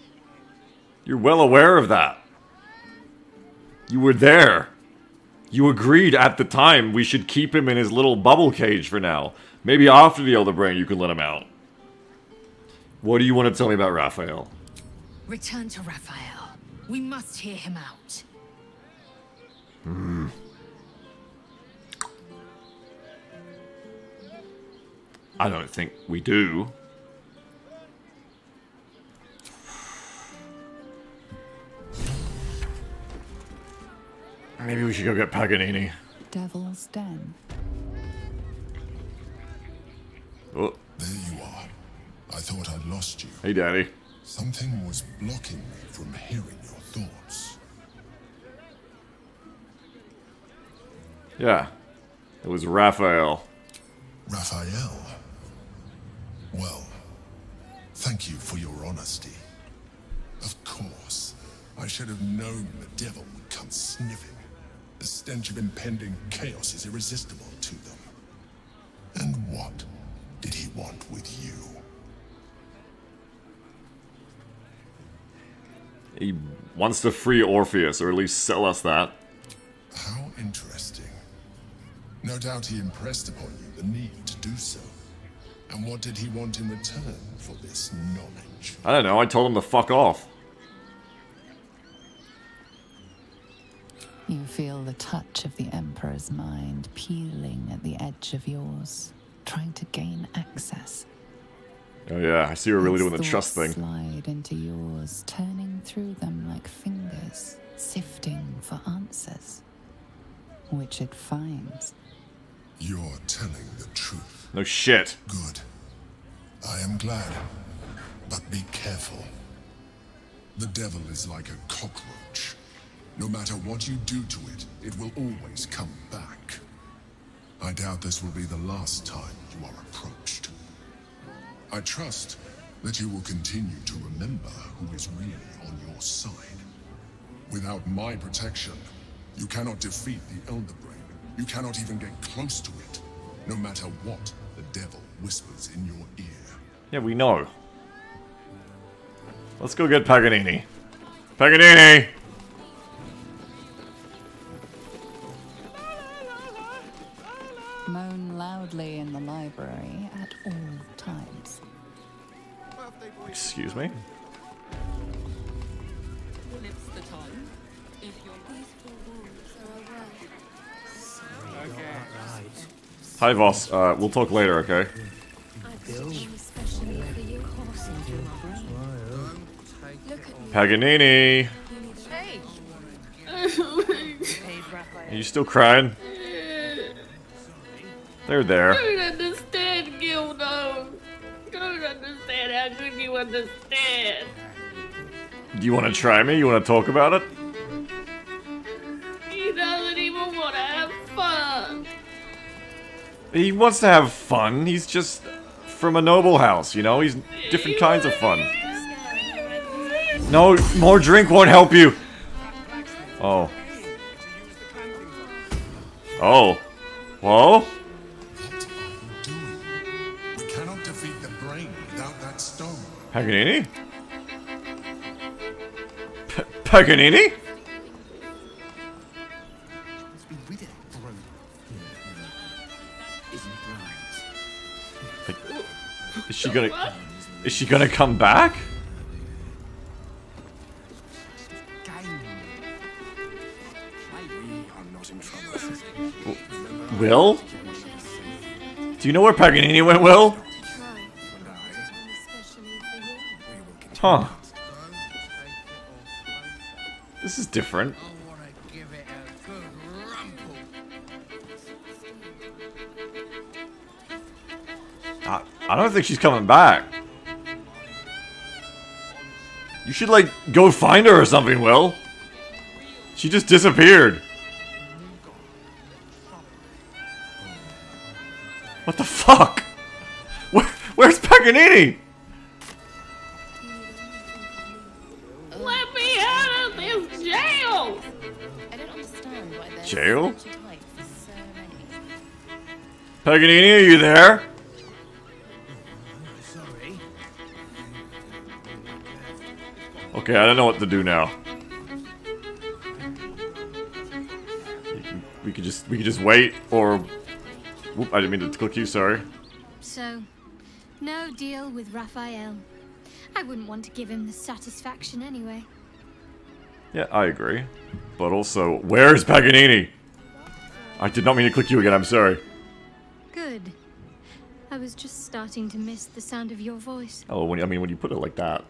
You're well aware of that. You were there. You agreed at the time we should keep him in his little bubble cage for now. Maybe after the Elder Brain you can let him out. What do you want to tell me about Raphael? Return to Raphael. We must hear him out. Hmm. I don't think we do. Maybe we should go get Paganini. Devil's Den. Oh, There you are. I thought I'd lost you. hey, Daddy. Something was blocking me from hearing your thoughts. Yeah. It was Raphael. Raphael. Well, thank you for your honesty. Of course, I should have known the devil would come sniffing. The stench of impending chaos is irresistible to them. And what did he want with you? He wants to free Orpheus, or at least sell us that. How interesting. No doubt he impressed upon you the need to do so. And what did he want in return for this knowledge? I don't know, I told him to fuck off. You feel the touch of the Emperor's mind peeling at the edge of yours, trying to gain access. Oh yeah, I see we're really doing the Its trust thoughts thing. Slide into yours, turning through them like fingers, sifting for answers, which it finds. You're telling the truth. No shit. Good. I am glad. But be careful. The devil is like a cockroach. No matter what you do to it, it will always come back. I doubt this will be the last time you are approached. I trust that you will continue to remember who is really on your side. Without my protection, you cannot defeat the Elder Brain. You cannot even get close to it, no matter what the devil whispers in your ear. Yeah, we know. Let's go get Paganini. Paganini! Hi, Voss. Uh, we'll talk later, okay? Paganini! Are you still crying? They're there. Don't understand, Gildo. Don't understand how think you understand. Do you want to try me? You want to talk about it? He wants to have fun. He's just from a noble house, you know? He's different kinds of fun. No, more drink won't help you. Oh. Oh. Whoa? We cannot defeat the brain without that stone. Paganini? P Paganini? She gonna... Is she gonna come back? Will? Do you know where Paganini went, Will? Huh. This is different. I, don't think she's coming back. You should, like, go find her or something, Will. She just disappeared. What the fuck? Where, where's Paganini? Let me out of this jail! I don't understand why Jail? such a type for so many. Paganini, are you there? Okay, I don't know what to do now. We could just we could just wait, or whoop, I didn't mean to click you. Sorry. So, no deal with Raphael. I wouldn't want to give him the satisfaction anyway. Yeah, I agree. But also, where's Paganini? I did not mean to click you again. I'm sorry. Good. I was just starting to miss the sound of your voice. Oh, when I mean when you put it like that.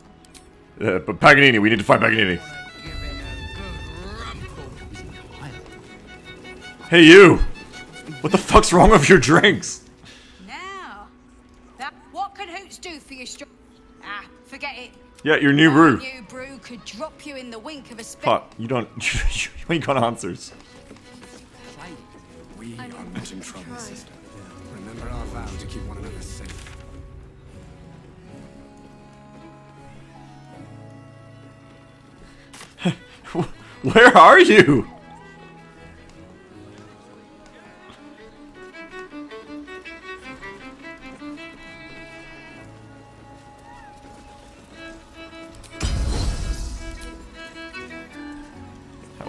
Uh, but Paganini, we need to find Paganini. Hey, you! What the fuck's wrong with your drinks? Now, that what can Hoots do for you? Str- ah, forget it. Yeah, your new brew. New brew could drop you in the wink of a spit. Fuck, you don't. [LAUGHS] you ain't got answers. We are not in trouble, sister. Remember our vow to keep one another safe. [LAUGHS] Where are you?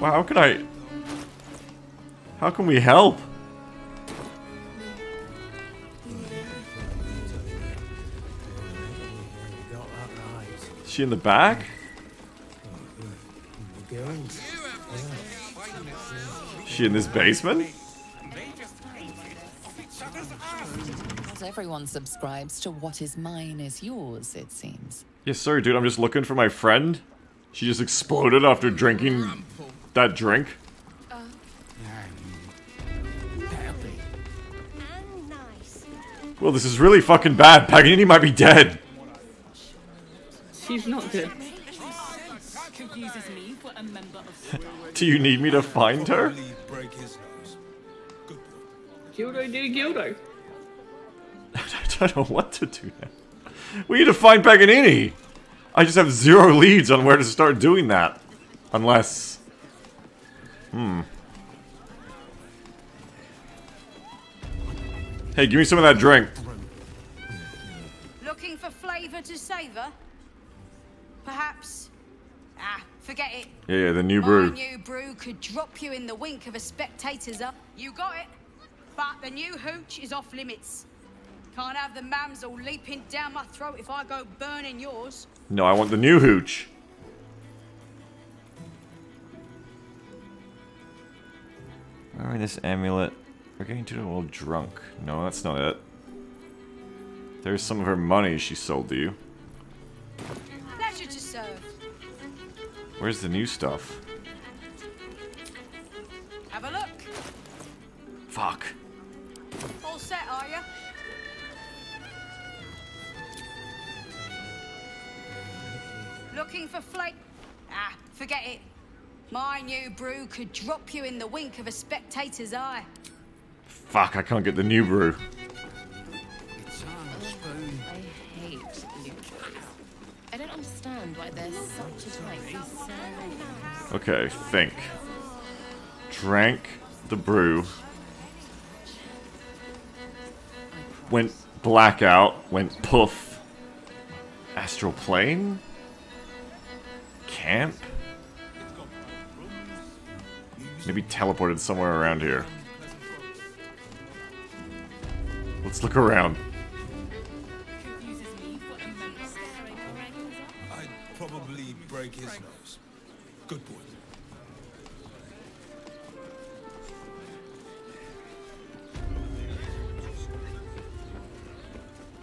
Wow, how can I... How can we help? Is she in the back? Is she in this basement? Not everyone subscribes to what is mine is yours, it seems. Yeah, sorry, dude. I'm just looking for my friend. She just exploded after drinking that drink. Well, this is really fucking bad. Paganini might be dead. She's not dead. Confuses me for a member of [LAUGHS] Do you need me to find her? Gildo do Gildo. [LAUGHS] I don't know what to do now. We need to find Paganini. I just have zero leads on where to start doing that. Unless... Hmm. Hey, give me some of that drink. Looking for flavour to savour? Perhaps. Forget it. Yeah, yeah, the new My brew. new brew could drop you in the wink of a spectator's up. You got it. But the new hooch is off limits. Can't have the mams all leaping down my throat if I go burning yours. No, I want the new hooch. Wearing this amulet. We're getting too little drunk. No, that's not it. There's some of her money she sold to you. Pleasure to serve. Where's the new stuff? Have a look. Fuck. All set, are you? Looking for flake? Ah, forget it. My new brew could drop you in the wink of a spectator's eye. Fuck, I can't get the new brew. Okay, think. Drank the brew. Went blackout. Went poof. Astral plane? Camp? Maybe teleported somewhere around here. Let's look around.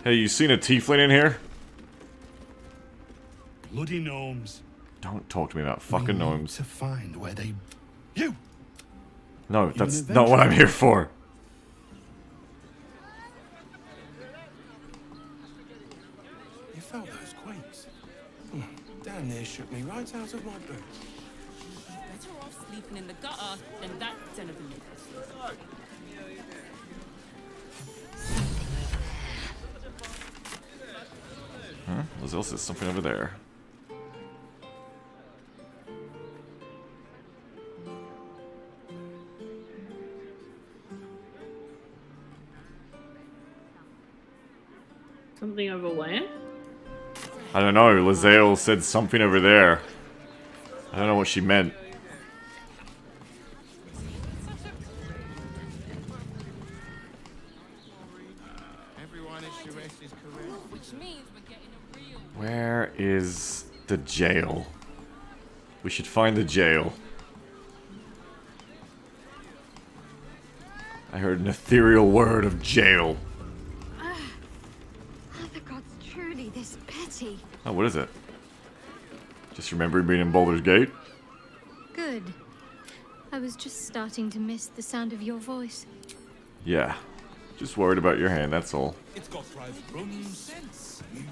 Hey, you seen a tiefling in here? Bloody gnomes. Don't talk to me about fucking We need gnomes. To find where they. you. No, an that's not what I'm here for. You felt those quakes? Hmm, Damn near shook me right out of my boots. Better off sleeping in the gutter than that den of a Mm-hmm. Huh? There's also something over there. Something over where? I don't know. Lae'zel said something over there. I don't know what she meant. Everyone is Sharess is correct. Which means we're getting a real Where is the jail? We should find the jail. I heard an ethereal word of jail. Ah, Are the gods truly this petty? Oh, what is it? Just remembering being in Baldur's Gate? Good. I was just starting to miss the sound of your voice. Yeah. Just worried about your hand, that's all. It's got private.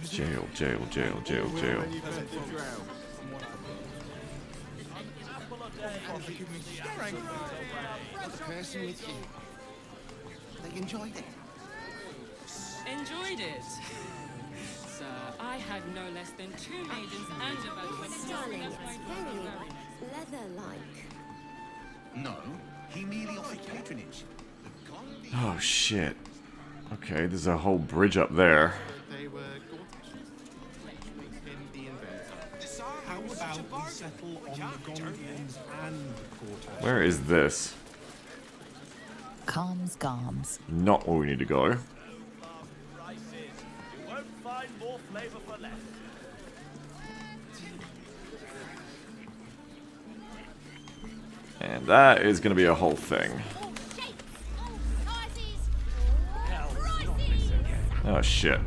Jail, jail, jail, jail, jail. The person with you. They enjoyed it. Enjoyed it. Sir, I had no less than two maidens and a 20 Darling, it's very leather-like. No, he merely offered patronage. Oh shit. Okay, there's a whole bridge up there. They were in the inventor. How about we settle on the Gondians and Gortash? Where is this? Calms Garms. Not where we need to go. You won't find more flavor for less. And that is gonna be a whole thing. Oh shit.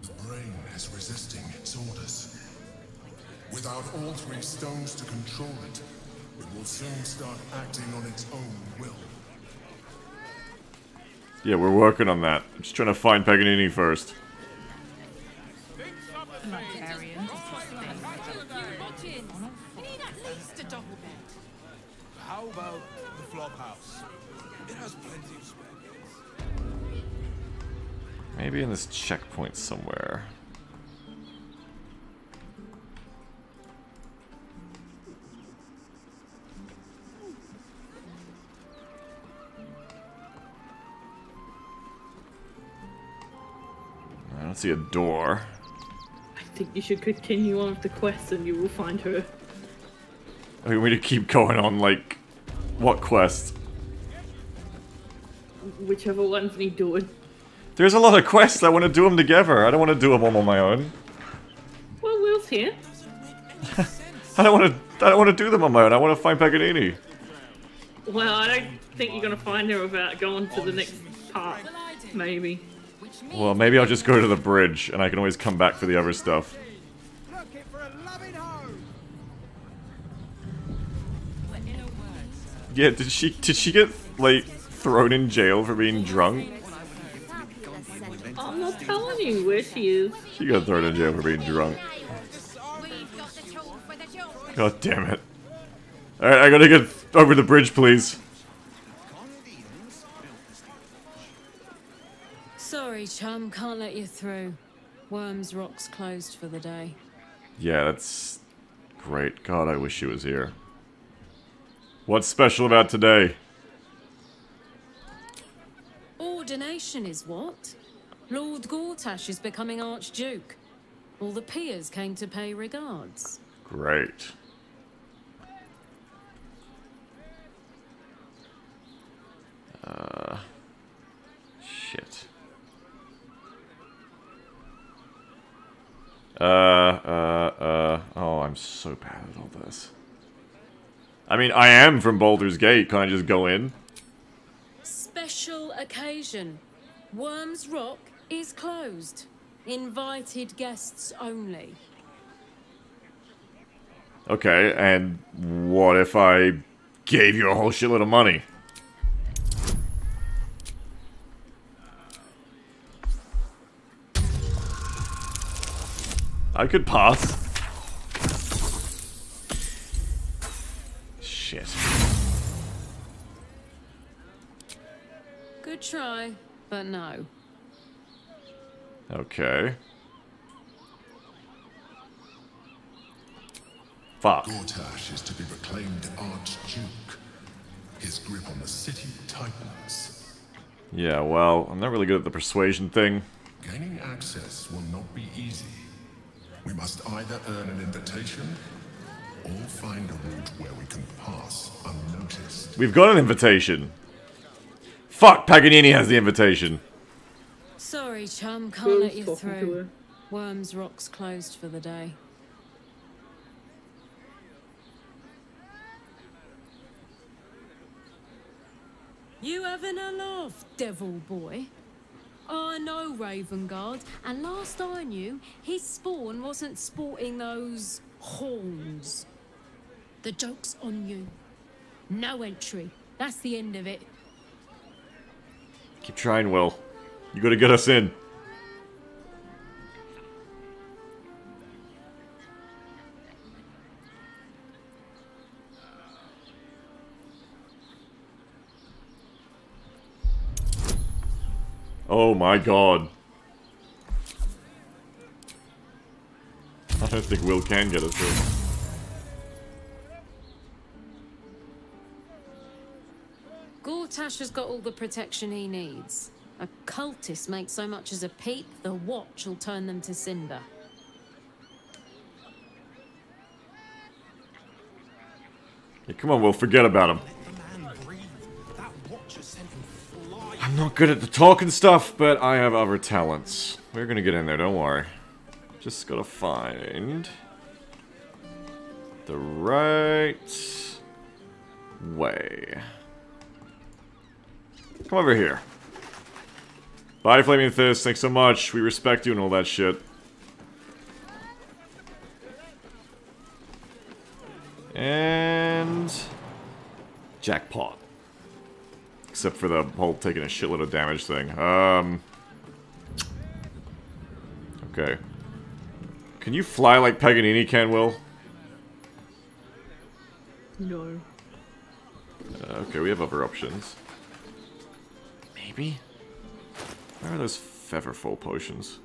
The brain is resisting its orders. Without all three stones to control it, it will soon start acting on its own will. Yeah, we're working on that. I'm just trying to find Paganini first. How about the flop house? It has plenty of spare gates. Maybe in this checkpoint somewhere. I don't see a door. I think you should continue on with the quest and you will find her. I mean, we need to keep going on, like, what quest? Whichever ones need doing. There's a lot of quests. I want to do them together. I don't want to do them all on my own. Well, Will's [LAUGHS] here. I don't want to. I don't want to do them on my own. I want to find Paganini. Well, I don't think you're gonna find her without going to the next part. Maybe. Well, maybe I'll just go to the bridge, and I can always come back for the other stuff. Yeah, did she did she get like thrown in jail for being drunk? I'm not telling you where she is. She got thrown in jail for being drunk. God damn it. Alright, I gotta get over the bridge, please. Sorry, chum, can't let you through. Wyrm's Rock's closed for the day. Yeah, that's great. God, I wish she was here. What's special about today? Ordination is what? Lord Gortash is becoming Archduke. All the peers came to pay regards. Great. Uh, shit. Uh, uh, uh, oh, I'm so bad at all this. I mean, I am from Baldur's Gate. Can I just go in? Special occasion. Wyrm's Rock is closed. Invited guests only. Okay, and what if I gave you a whole shitload of money? I could pass. Shit. Good try, but no. Okay. Fuck. Gortash is to be proclaimed Archduke. His grip on the city tightens. Yeah, well, I'm not really good at the persuasion thing. Gaining access will not be easy. We must either earn an invitation or find a route where we can pass unnoticed. We've got an invitation. Fuck, Paganini has the invitation. Sorry, chum, can't Who's let you through. Wyrm's Rock's closed for the day. You having a laugh, devil boy? I know Ravengard, and last I knew, his spawn wasn't sporting those horns. The joke's on you. No entry. That's the end of it. Keep trying, Will. You gotta get us in. Oh my god. I don't think Will can get us in. Gortash has got all the protection he needs. A cultist makes so much as a peep, the watch will turn them to cinder. Yeah, come on, we'll forget about him. I'm not good at the talking stuff, but I have other talents. We're gonna get in there, don't worry. Just gotta find the right way. Come over here. Bye, Flaming Fist. Thanks so much. We respect you and all that shit. And... Jackpot. Except for the whole taking a shitload of damage thing. Um... Okay. Can you fly like Paganini can, Will? No. Uh, okay, we have other options. Maybe? Where are those Featherfall potions?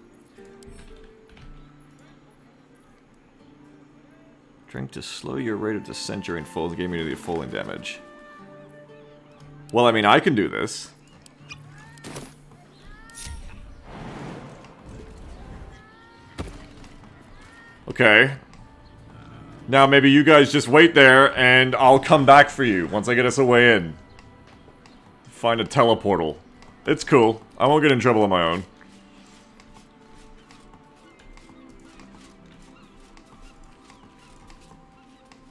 Drink to slow your rate of descent during falls, gave me the falling damage. Well, I mean, I can do this. Okay. Now maybe you guys just wait there and I'll come back for you once I get us a way in. Find a teleportal. It's cool. I won't get in trouble on my own.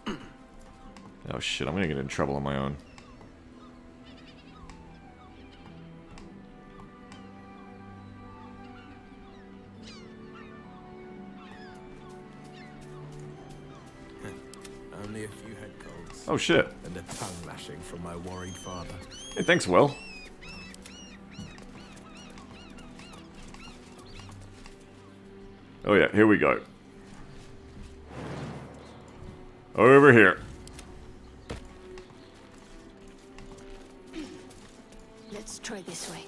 [CLEARS THROAT] Oh shit, I'm gonna get in trouble on my own. Only a few head colds. Oh, shit. And a tongue lashing from my worried father. Hey, thanks, Will. Oh yeah, here we go. Over here. Let's try this way.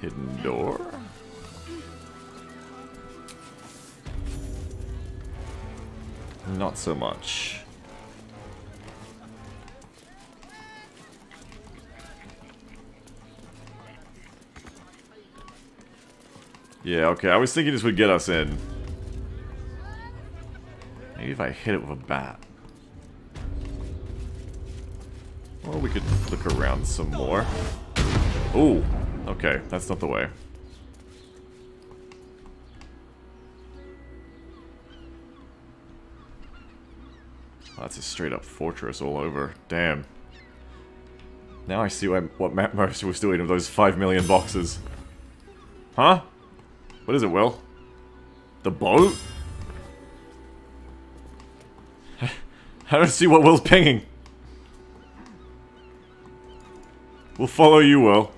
Hidden door? Not so much. Yeah, okay, I was thinking this would get us in. Maybe if I hit it with a bat. Or we could look around some more. Ooh, okay, that's not the way. That's a straight up fortress all over. Damn. Now I see why, what Matt Mercer was doing with those 5 million boxes. Huh? What is it, Will? The boat? [LAUGHS] I don't see what Will's pinging. We'll follow you, Will.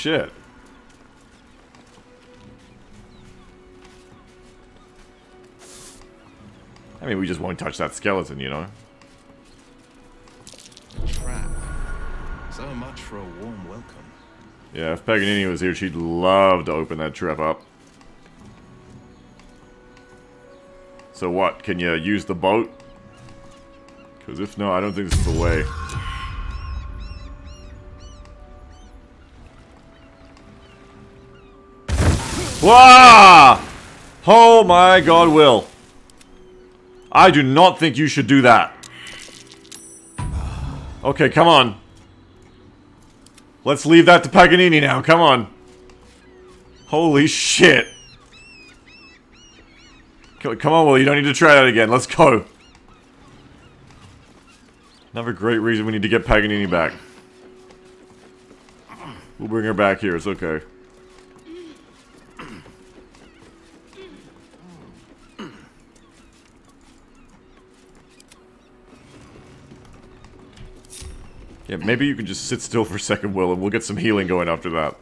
Shit. I mean, we just won't touch that skeleton, you know? Trap. So much for a warm welcome. Yeah, if Paganini was here, she'd love to open that trap up. So what, can you use the boat? Because if no, I don't think this is the way. Wah! Oh my god, Will. I do not think you should do that. Okay, come on. Let's leave that to Paganini now, come on. Holy shit. Come on, Will, you don't need to try that again. Let's go. Another great reason we need to get Paganini back. We'll bring her back here, it's okay. Yeah, maybe you can just sit still for a second, Will, and we'll get some healing going after that.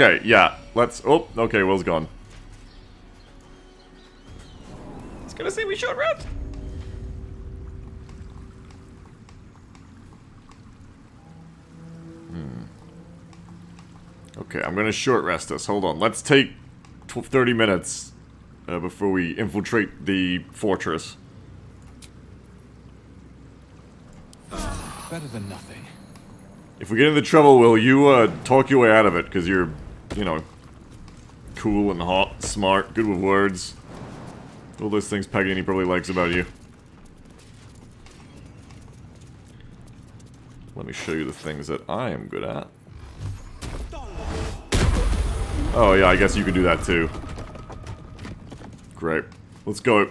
Okay, yeah, let's... Oh, okay, Will's gone. It's gonna say we short rest. Hmm. Okay, I'm gonna short rest us. Hold on. Let's take tw 30 minutes uh, before we infiltrate the fortress. Better than nothing. If we get into trouble, Will, you uh, talk your way out of it, because you're, you know, cool and hot, smart, good with words. All those things Paganini probably likes about you. Let me show you the things that I am good at. Oh yeah, I guess you can do that too. Great. Let's go.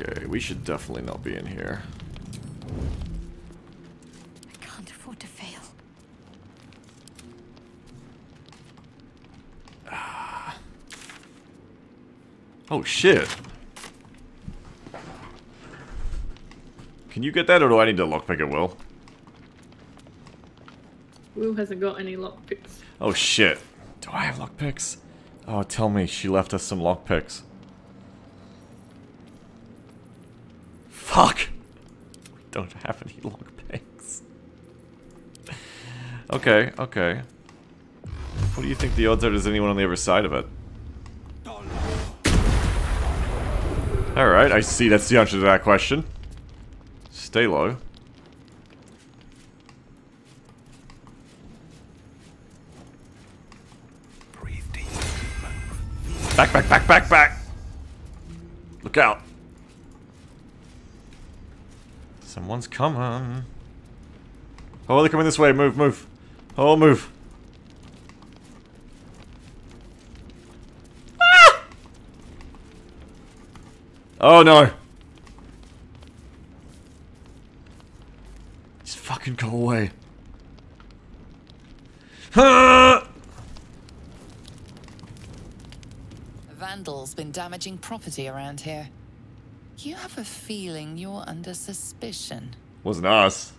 Okay, we should definitely not be in here. I can't afford to fail. Ah. Oh shit. Can you get that or do I need to lockpick it, Will? Will hasn't got any lockpicks. Oh shit. Do I have lockpicks? Oh, tell me she left us some lockpicks. Fuck! We don't have any lockpicks. Okay, okay. What do you think the odds are there's anyone on the other side of it? Alright, I see that's the answer to that question. Stay low. Back, back, back, back, back! Look out. Someone's coming. Oh, they're coming this way. Move, move. Oh, move. Ah! Oh, no. Just fucking go away. Ah! [LAUGHS] Vandal's been damaging property around here. You have a feeling you're under suspicion. Wasn't us.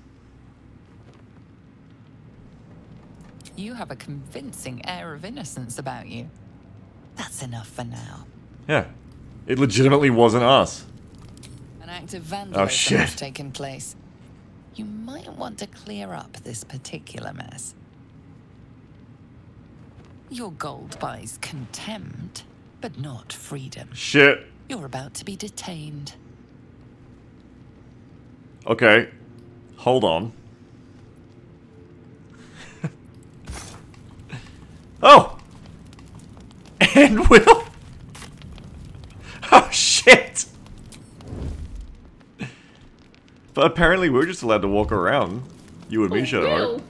You have a convincing air of innocence about you. That's enough for now. Yeah. It legitimately wasn't us. An act of vandalism oh, shit. has taken place. You might want to clear up this particular mess. Your gold buys contempt, but not freedom. Shit. You're about to be detained. Okay. Hold on. Oh! [LAUGHS] And Will! Oh, shit! But apparently we're just allowed to walk around. You and me, oh, Shadow Will.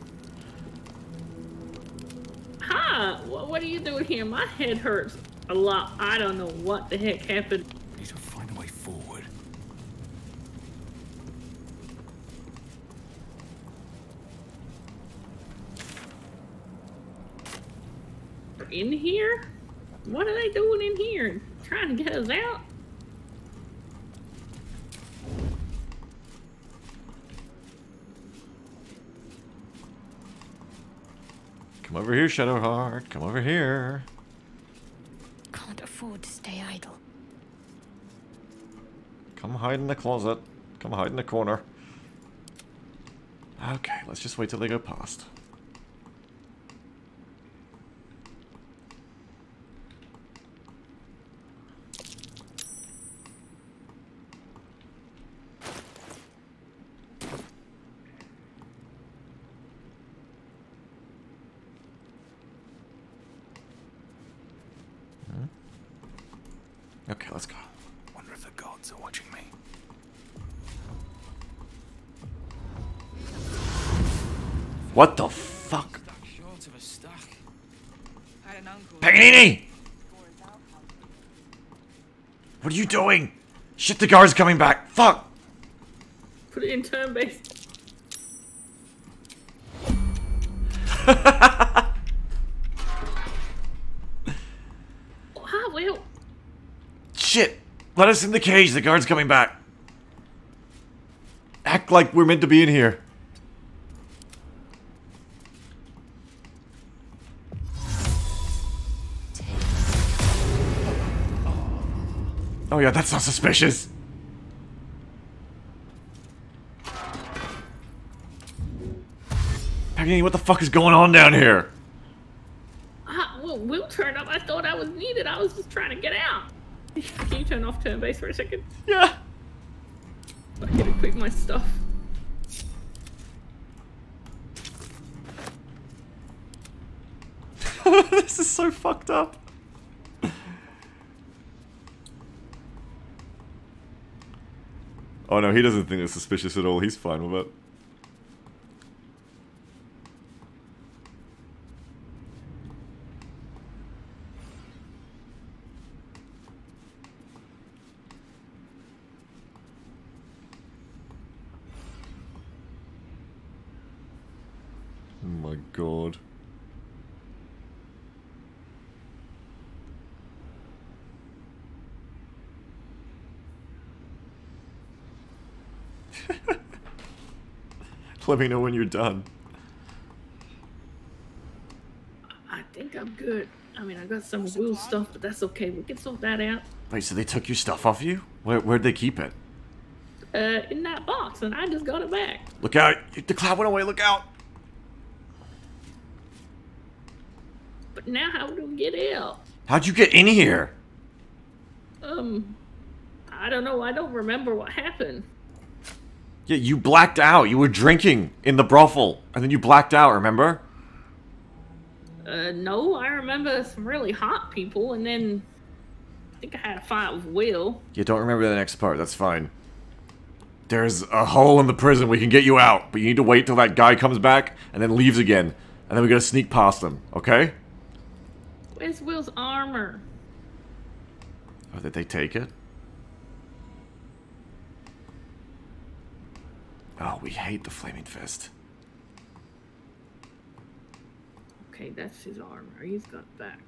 Hi, wha- what are you doing here? My head hurts a lot. I don't know what the heck happened. Need to find a way forward. In here? What are they doing in here? Trying to get us out? Come over here, Shadowheart. Come over here. Can't afford to stay idle. Come hide in the closet. Come hide in the corner. Okay, let's just wait till they go past. Okay, let's go. Wonder if the gods are watching me. What the fuck? Short of a stack. Had an uncle. Paganini! What are you doing? Shit, the guard's coming back. Fuck! Put it in turn base. [LAUGHS] Hi, Will. Shit! Let us in the cage. The guard's coming back. Act like we're meant to be in here. Oh yeah, that's not suspicious. Paganini, what the fuck is going on down here? Ah, well, Will turned up. I thought I was needed. I was just trying to get out. Can you turn off turn base for a second? Yeah. I gotta equip my stuff. [LAUGHS] this is so fucked up. Oh no, he doesn't think it's suspicious at all. He's fine with it. Oh my god. Let me know when you're done. I think I'm good. I mean, I got some Will stuff, but that's okay. We can sort that out. Wait, so they took your stuff off you? Where, where'd they keep it? Uh, in that box, and I just got it back. Look out! The cloud went away, look out! But now how do we get out? How'd you get in here? Um, I don't know. I don't remember what happened. Yeah, you blacked out. You were drinking in the brothel, and then you blacked out, remember? Uh, no, I remember some really hot people, and then I think I had a fight with Will. You don't remember the next part, that's fine. There's a hole in the prison, we can get you out, but you need to wait till that guy comes back and then leaves again. And then we gotta sneak past him, okay? Where's Will's armor? Oh, did they take it? Oh, we hate the Flaming Fist. Okay, that's his armor. He's got back.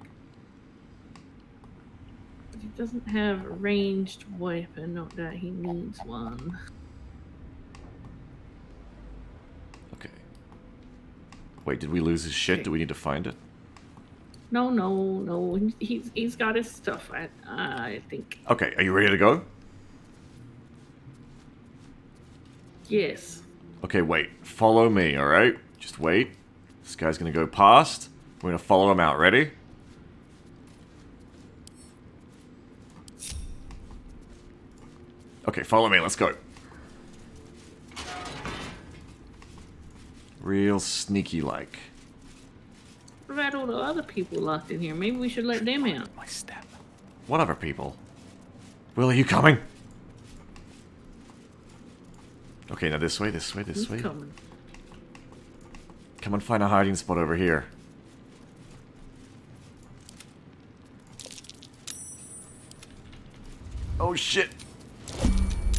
But he doesn't have a ranged weapon, not that he needs one. Okay. Wait, did we lose his shit? Do we need to find it? No, no, no. He's he's got his stuff. I I think. Okay, are you ready to go? Yes. Okay, wait. Follow me, alright? Just wait. This guy's gonna go past. We're gonna follow him out. Ready? Okay, follow me. Let's go. Real sneaky like. What about all the other people locked in here? Maybe we should let them out. My step. What other people? Will, are you coming? Okay, now this way, this way, this Who's way. coming? Come and find a hiding spot over here. Oh shit.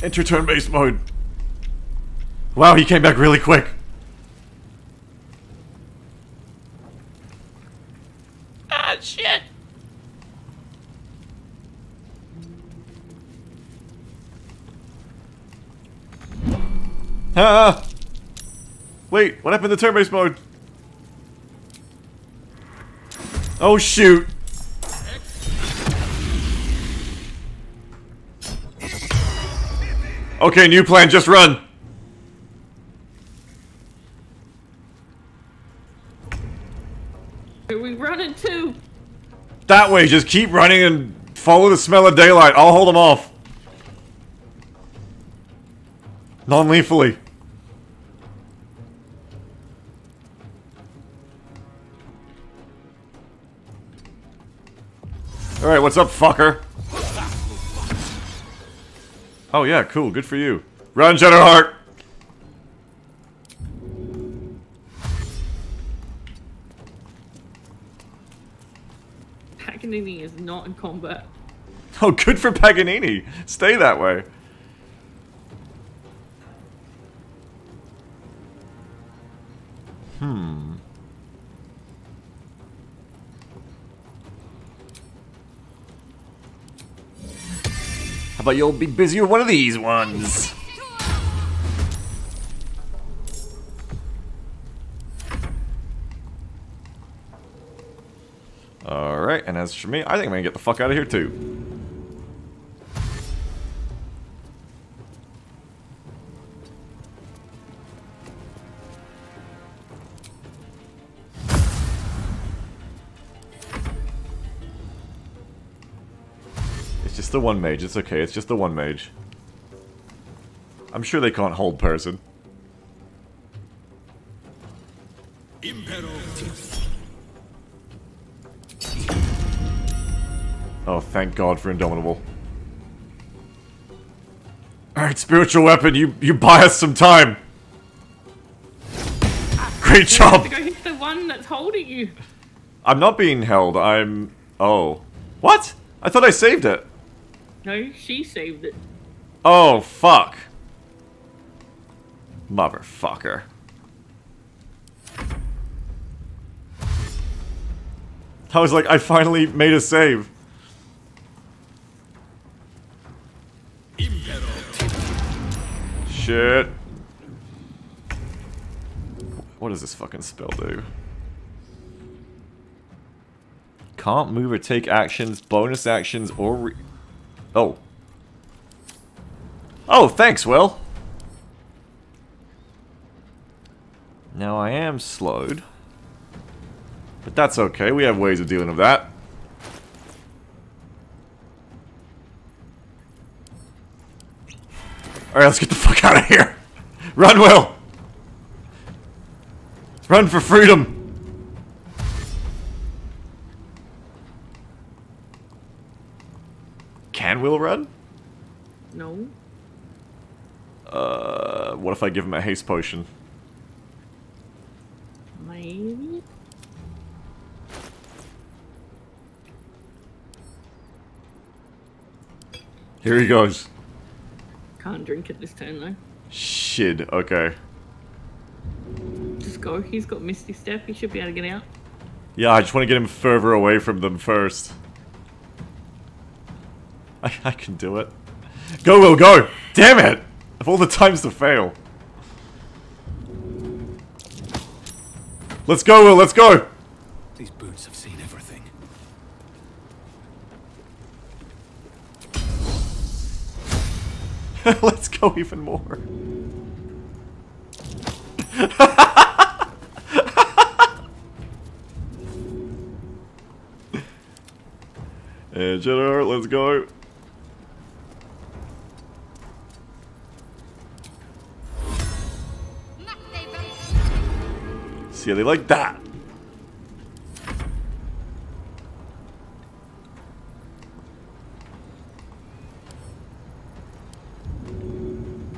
Enter turn-based mode. Wow, he came back really quick. Ah, shit! Ah! Wait, what happened to turn-based mode? Oh shoot! Okay, new plan, just run! Are we running too? That way, just keep running and follow the smell of daylight. I'll hold them off. Non-lethally. Alright, what's up, fucker? Oh yeah, cool, good for you. Run, Shadowheart! Paganini is not in combat. Oh, good for Paganini. Stay that way. Hmm. About you'll be busy with one of these ones? Alright, and as for me, I think I'm gonna get the fuck out of here too. The one mage, it's okay, it's just the one mage. I'm sure they can't hold person. Oh, thank God for Indomitable. Alright, spiritual weapon, you, you buy us some time. Great job! to go hit the one that's holding you. I'm not being held, I'm... Oh. What? I thought I saved it. No, she saved it. Oh, fuck. Motherfucker. I was like, I finally made a save. Shit. What does this fucking spell do? Can't move or take actions, bonus actions, or Oh. Oh, thanks, Will. Now I am slowed. But that's okay, we have ways of dealing with that. Alright, let's get the fuck out of here! [LAUGHS] Run, Will! Run for freedom! Will run? No. Uh, what if I give him a haste potion? Maybe. Here he goes. Can't drink it this turn though. Shit, okay. Just go. He's got Misty Step. He should be able to get out. Yeah, I just want to get him further away from them first. [LAUGHS] I, I can do it. Go, Will, go! Damn it! Of all the times to fail. Let's go, Will, let's go! These boots have seen everything. [LAUGHS] let's go even more. [LAUGHS] and Jennifer, let's go. Silly like that.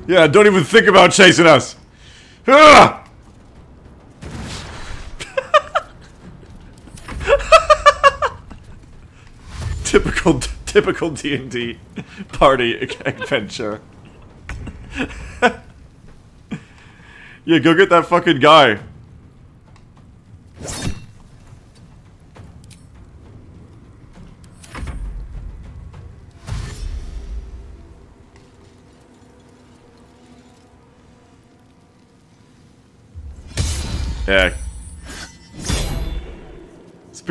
Yeah, don't even think about chasing us. Ah! [LAUGHS] typical, typical D and D party [LAUGHS] adventure. [LAUGHS] yeah, go get that fucking guy.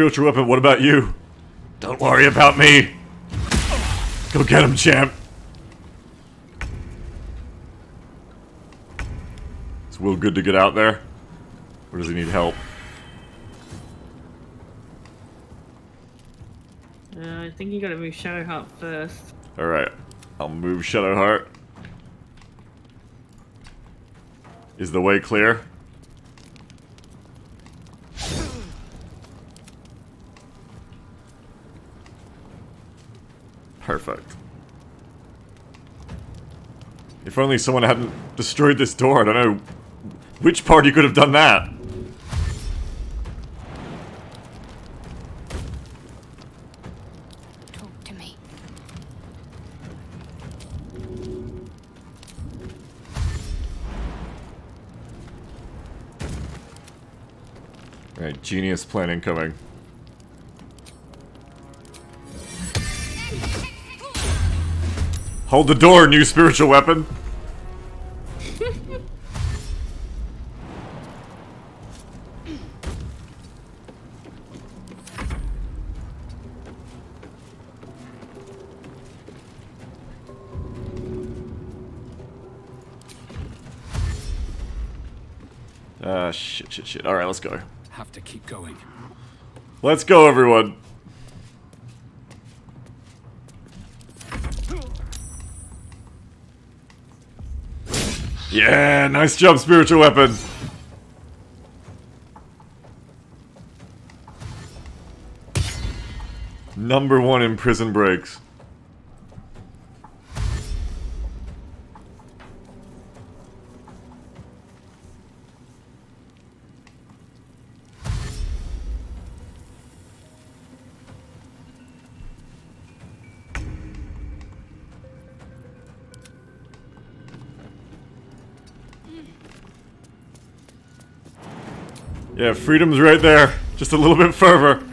Spiritual weapon, what about you? Don't worry about me. Go get him, champ. Is Will good to get out there? Or does he need help? Uh, I think you gotta move Shadowheart first. Alright. I'll move Shadowheart. Is the way clear? If only someone hadn't destroyed this door, I don't know which party could have done that. Talk to me. Right, genius plan incoming. Hold the door, new spiritual weapon. Shit, shit. Alright, let's go. Have to keep going. Let's go, everyone. Yeah, nice job, spiritual weapon. Number one in prison breaks. Yeah, freedom's right there. Just a little bit further.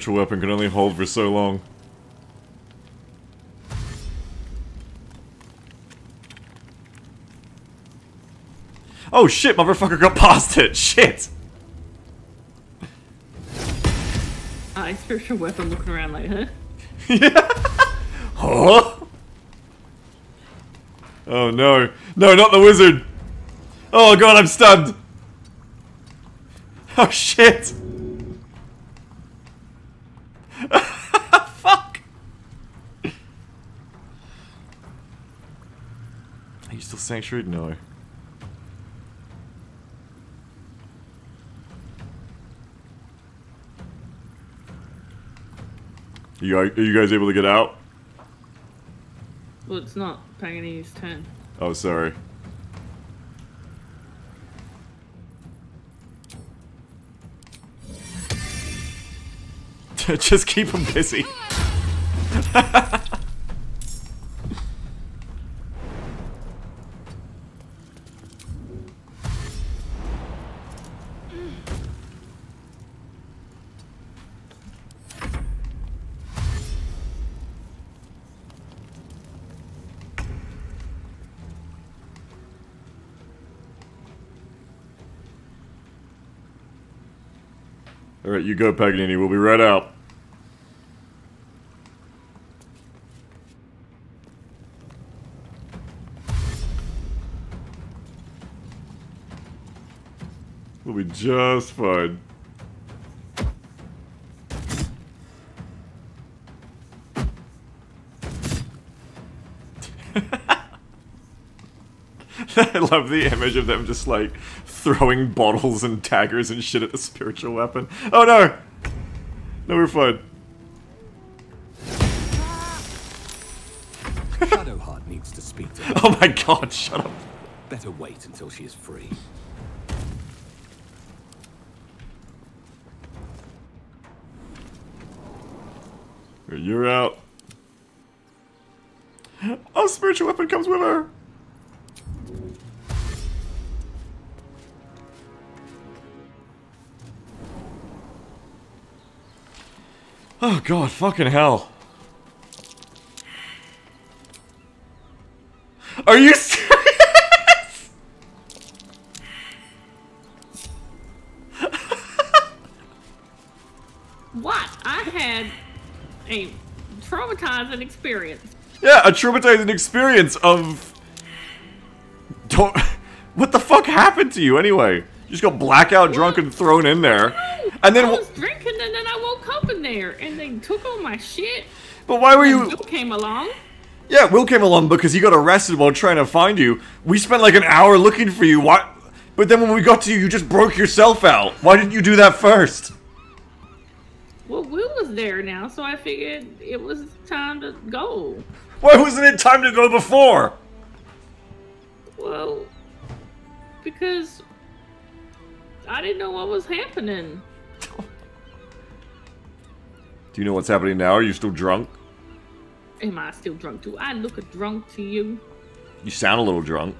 Spiritual weapon can only hold for so long. Oh shit, motherfucker got past it! [LAUGHS] Shit! Ah, I spiritual weapon looking around like, huh? [LAUGHS] Huh? Oh no. No, not the wizard! Oh god, I'm stunned! Oh shit! Fuck! Are you still sanctuary? No. You, are you guys able to get out? Well, it's not Pagani's turn. Oh, sorry. [LAUGHS] Just keep them busy. [LAUGHS] Alright, you go, Paganini. We'll be right out. We'll be just fine. [LAUGHS] I love the image of them just like throwing bottles and daggers and shit at the spiritual weapon. Oh no! No, we're fine. Shadowheart needs to speak to [LAUGHS] her. Oh my god, shut up. Better wait until she is free. You're out. [GASPS] Oh, spiritual weapon comes with her. God, fucking hell. Are you [LAUGHS] serious? What? I had a traumatizing experience. Yeah, a traumatizing experience of. Don't. [LAUGHS] What the fuck happened to you anyway? You just got blackout drunk and thrown in there. And then my shit. But why were And you- Bill came along. Yeah, Will came along because he got arrested while trying to find you. We spent like an hour looking for you. Why? But then when we got to you, you just broke yourself out. Why didn't you do that first? Well, Will was there now, so I figured it was time to go. Why wasn't it time to go before? Well, because I didn't know what was happening. Do you know what's happening now? Are you still drunk? Am I still drunk? Do I look drunk to you? You sound a little drunk.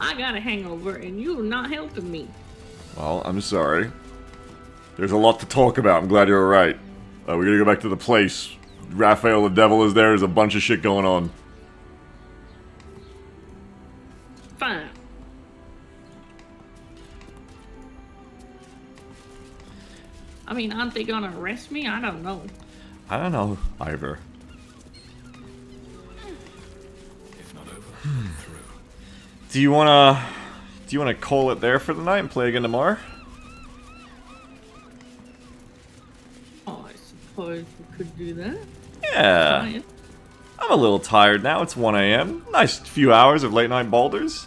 I got a hangover and you're not helping me. Well, I'm sorry. There's a lot to talk about. I'm glad you're alright. Uh, we're gonna go back to the place. Raphael the devil is there. There's a bunch of shit going on. Fine. I mean, aren't they gonna arrest me? I don't know. I don't know either. If not over, Hmm. through. Do you wanna do you wanna call it there for the night and play again tomorrow? Oh, I suppose we could do that. Yeah. I'm a little tired now. It's 1 a.m. Nice few hours of late night Baldurs.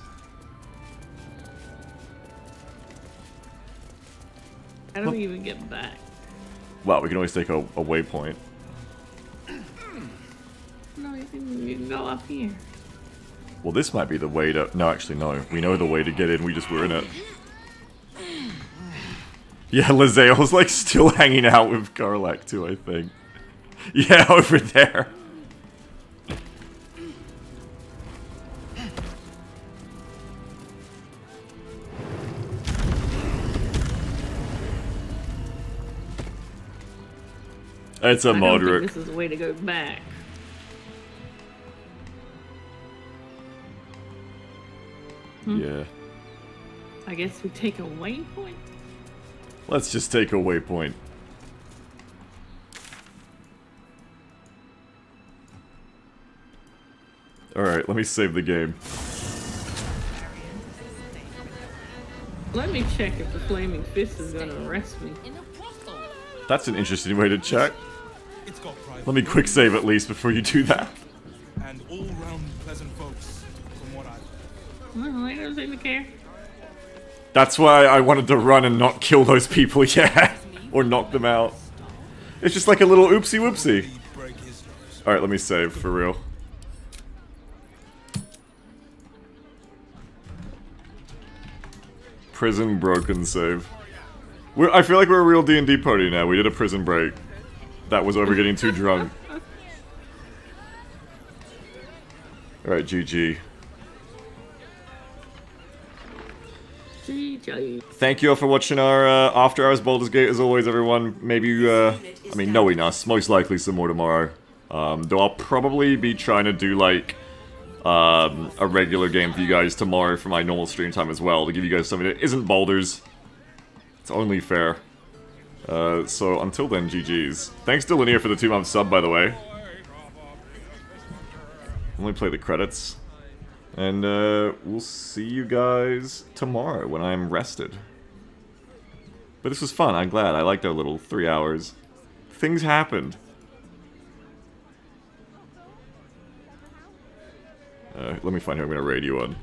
How do we even get back? Well, we can always take a, a waypoint. No, you can, you go up here. Well, this might be the way to... No, actually, no. We know the way to get in, we just were in it. Yeah, Lae'zel's like still hanging out with Karlach too, I think. [LAUGHS] Yeah, over there. It's a I don't moderate. think this is the way to go back. Hmm. Yeah. I guess we take a waypoint. Let's just take a waypoint. Alright, let me save the game. Let me check if the flaming fist is gonna arrest me. That's an interesting way to check. Let me quick save at least before you do that. And all round pleasant folks, from what I've Well, I don't seem care. That's why I wanted to run and not kill those people [LAUGHS] yet. or knock them out. It's just like a little oopsie whoopsie. Alright, let me save, for real. Prison broken save. We're, I feel like we're a real D&D party now. We did a prison break. That was over getting too drunk. [LAUGHS] Alright, GG. GG. Thank you all for watching our uh, After Hours Baldur's Gate, as always, everyone. Maybe, uh, I mean, knowing us, most likely some more tomorrow. Um, though I'll probably be trying to do, like, um, a regular game for you guys tomorrow for my normal stream time as well, to give you guys something that isn't Baldur's. It's only fair. Uh, so until then, GG's. Thanks to Linear for the two-month sub, by the way. Let me play the credits. And uh, we'll see you guys tomorrow when I'm rested. But this was fun. I'm glad. I liked our little three hours. Things happened. Uh, let me find who I'm going to raid you on.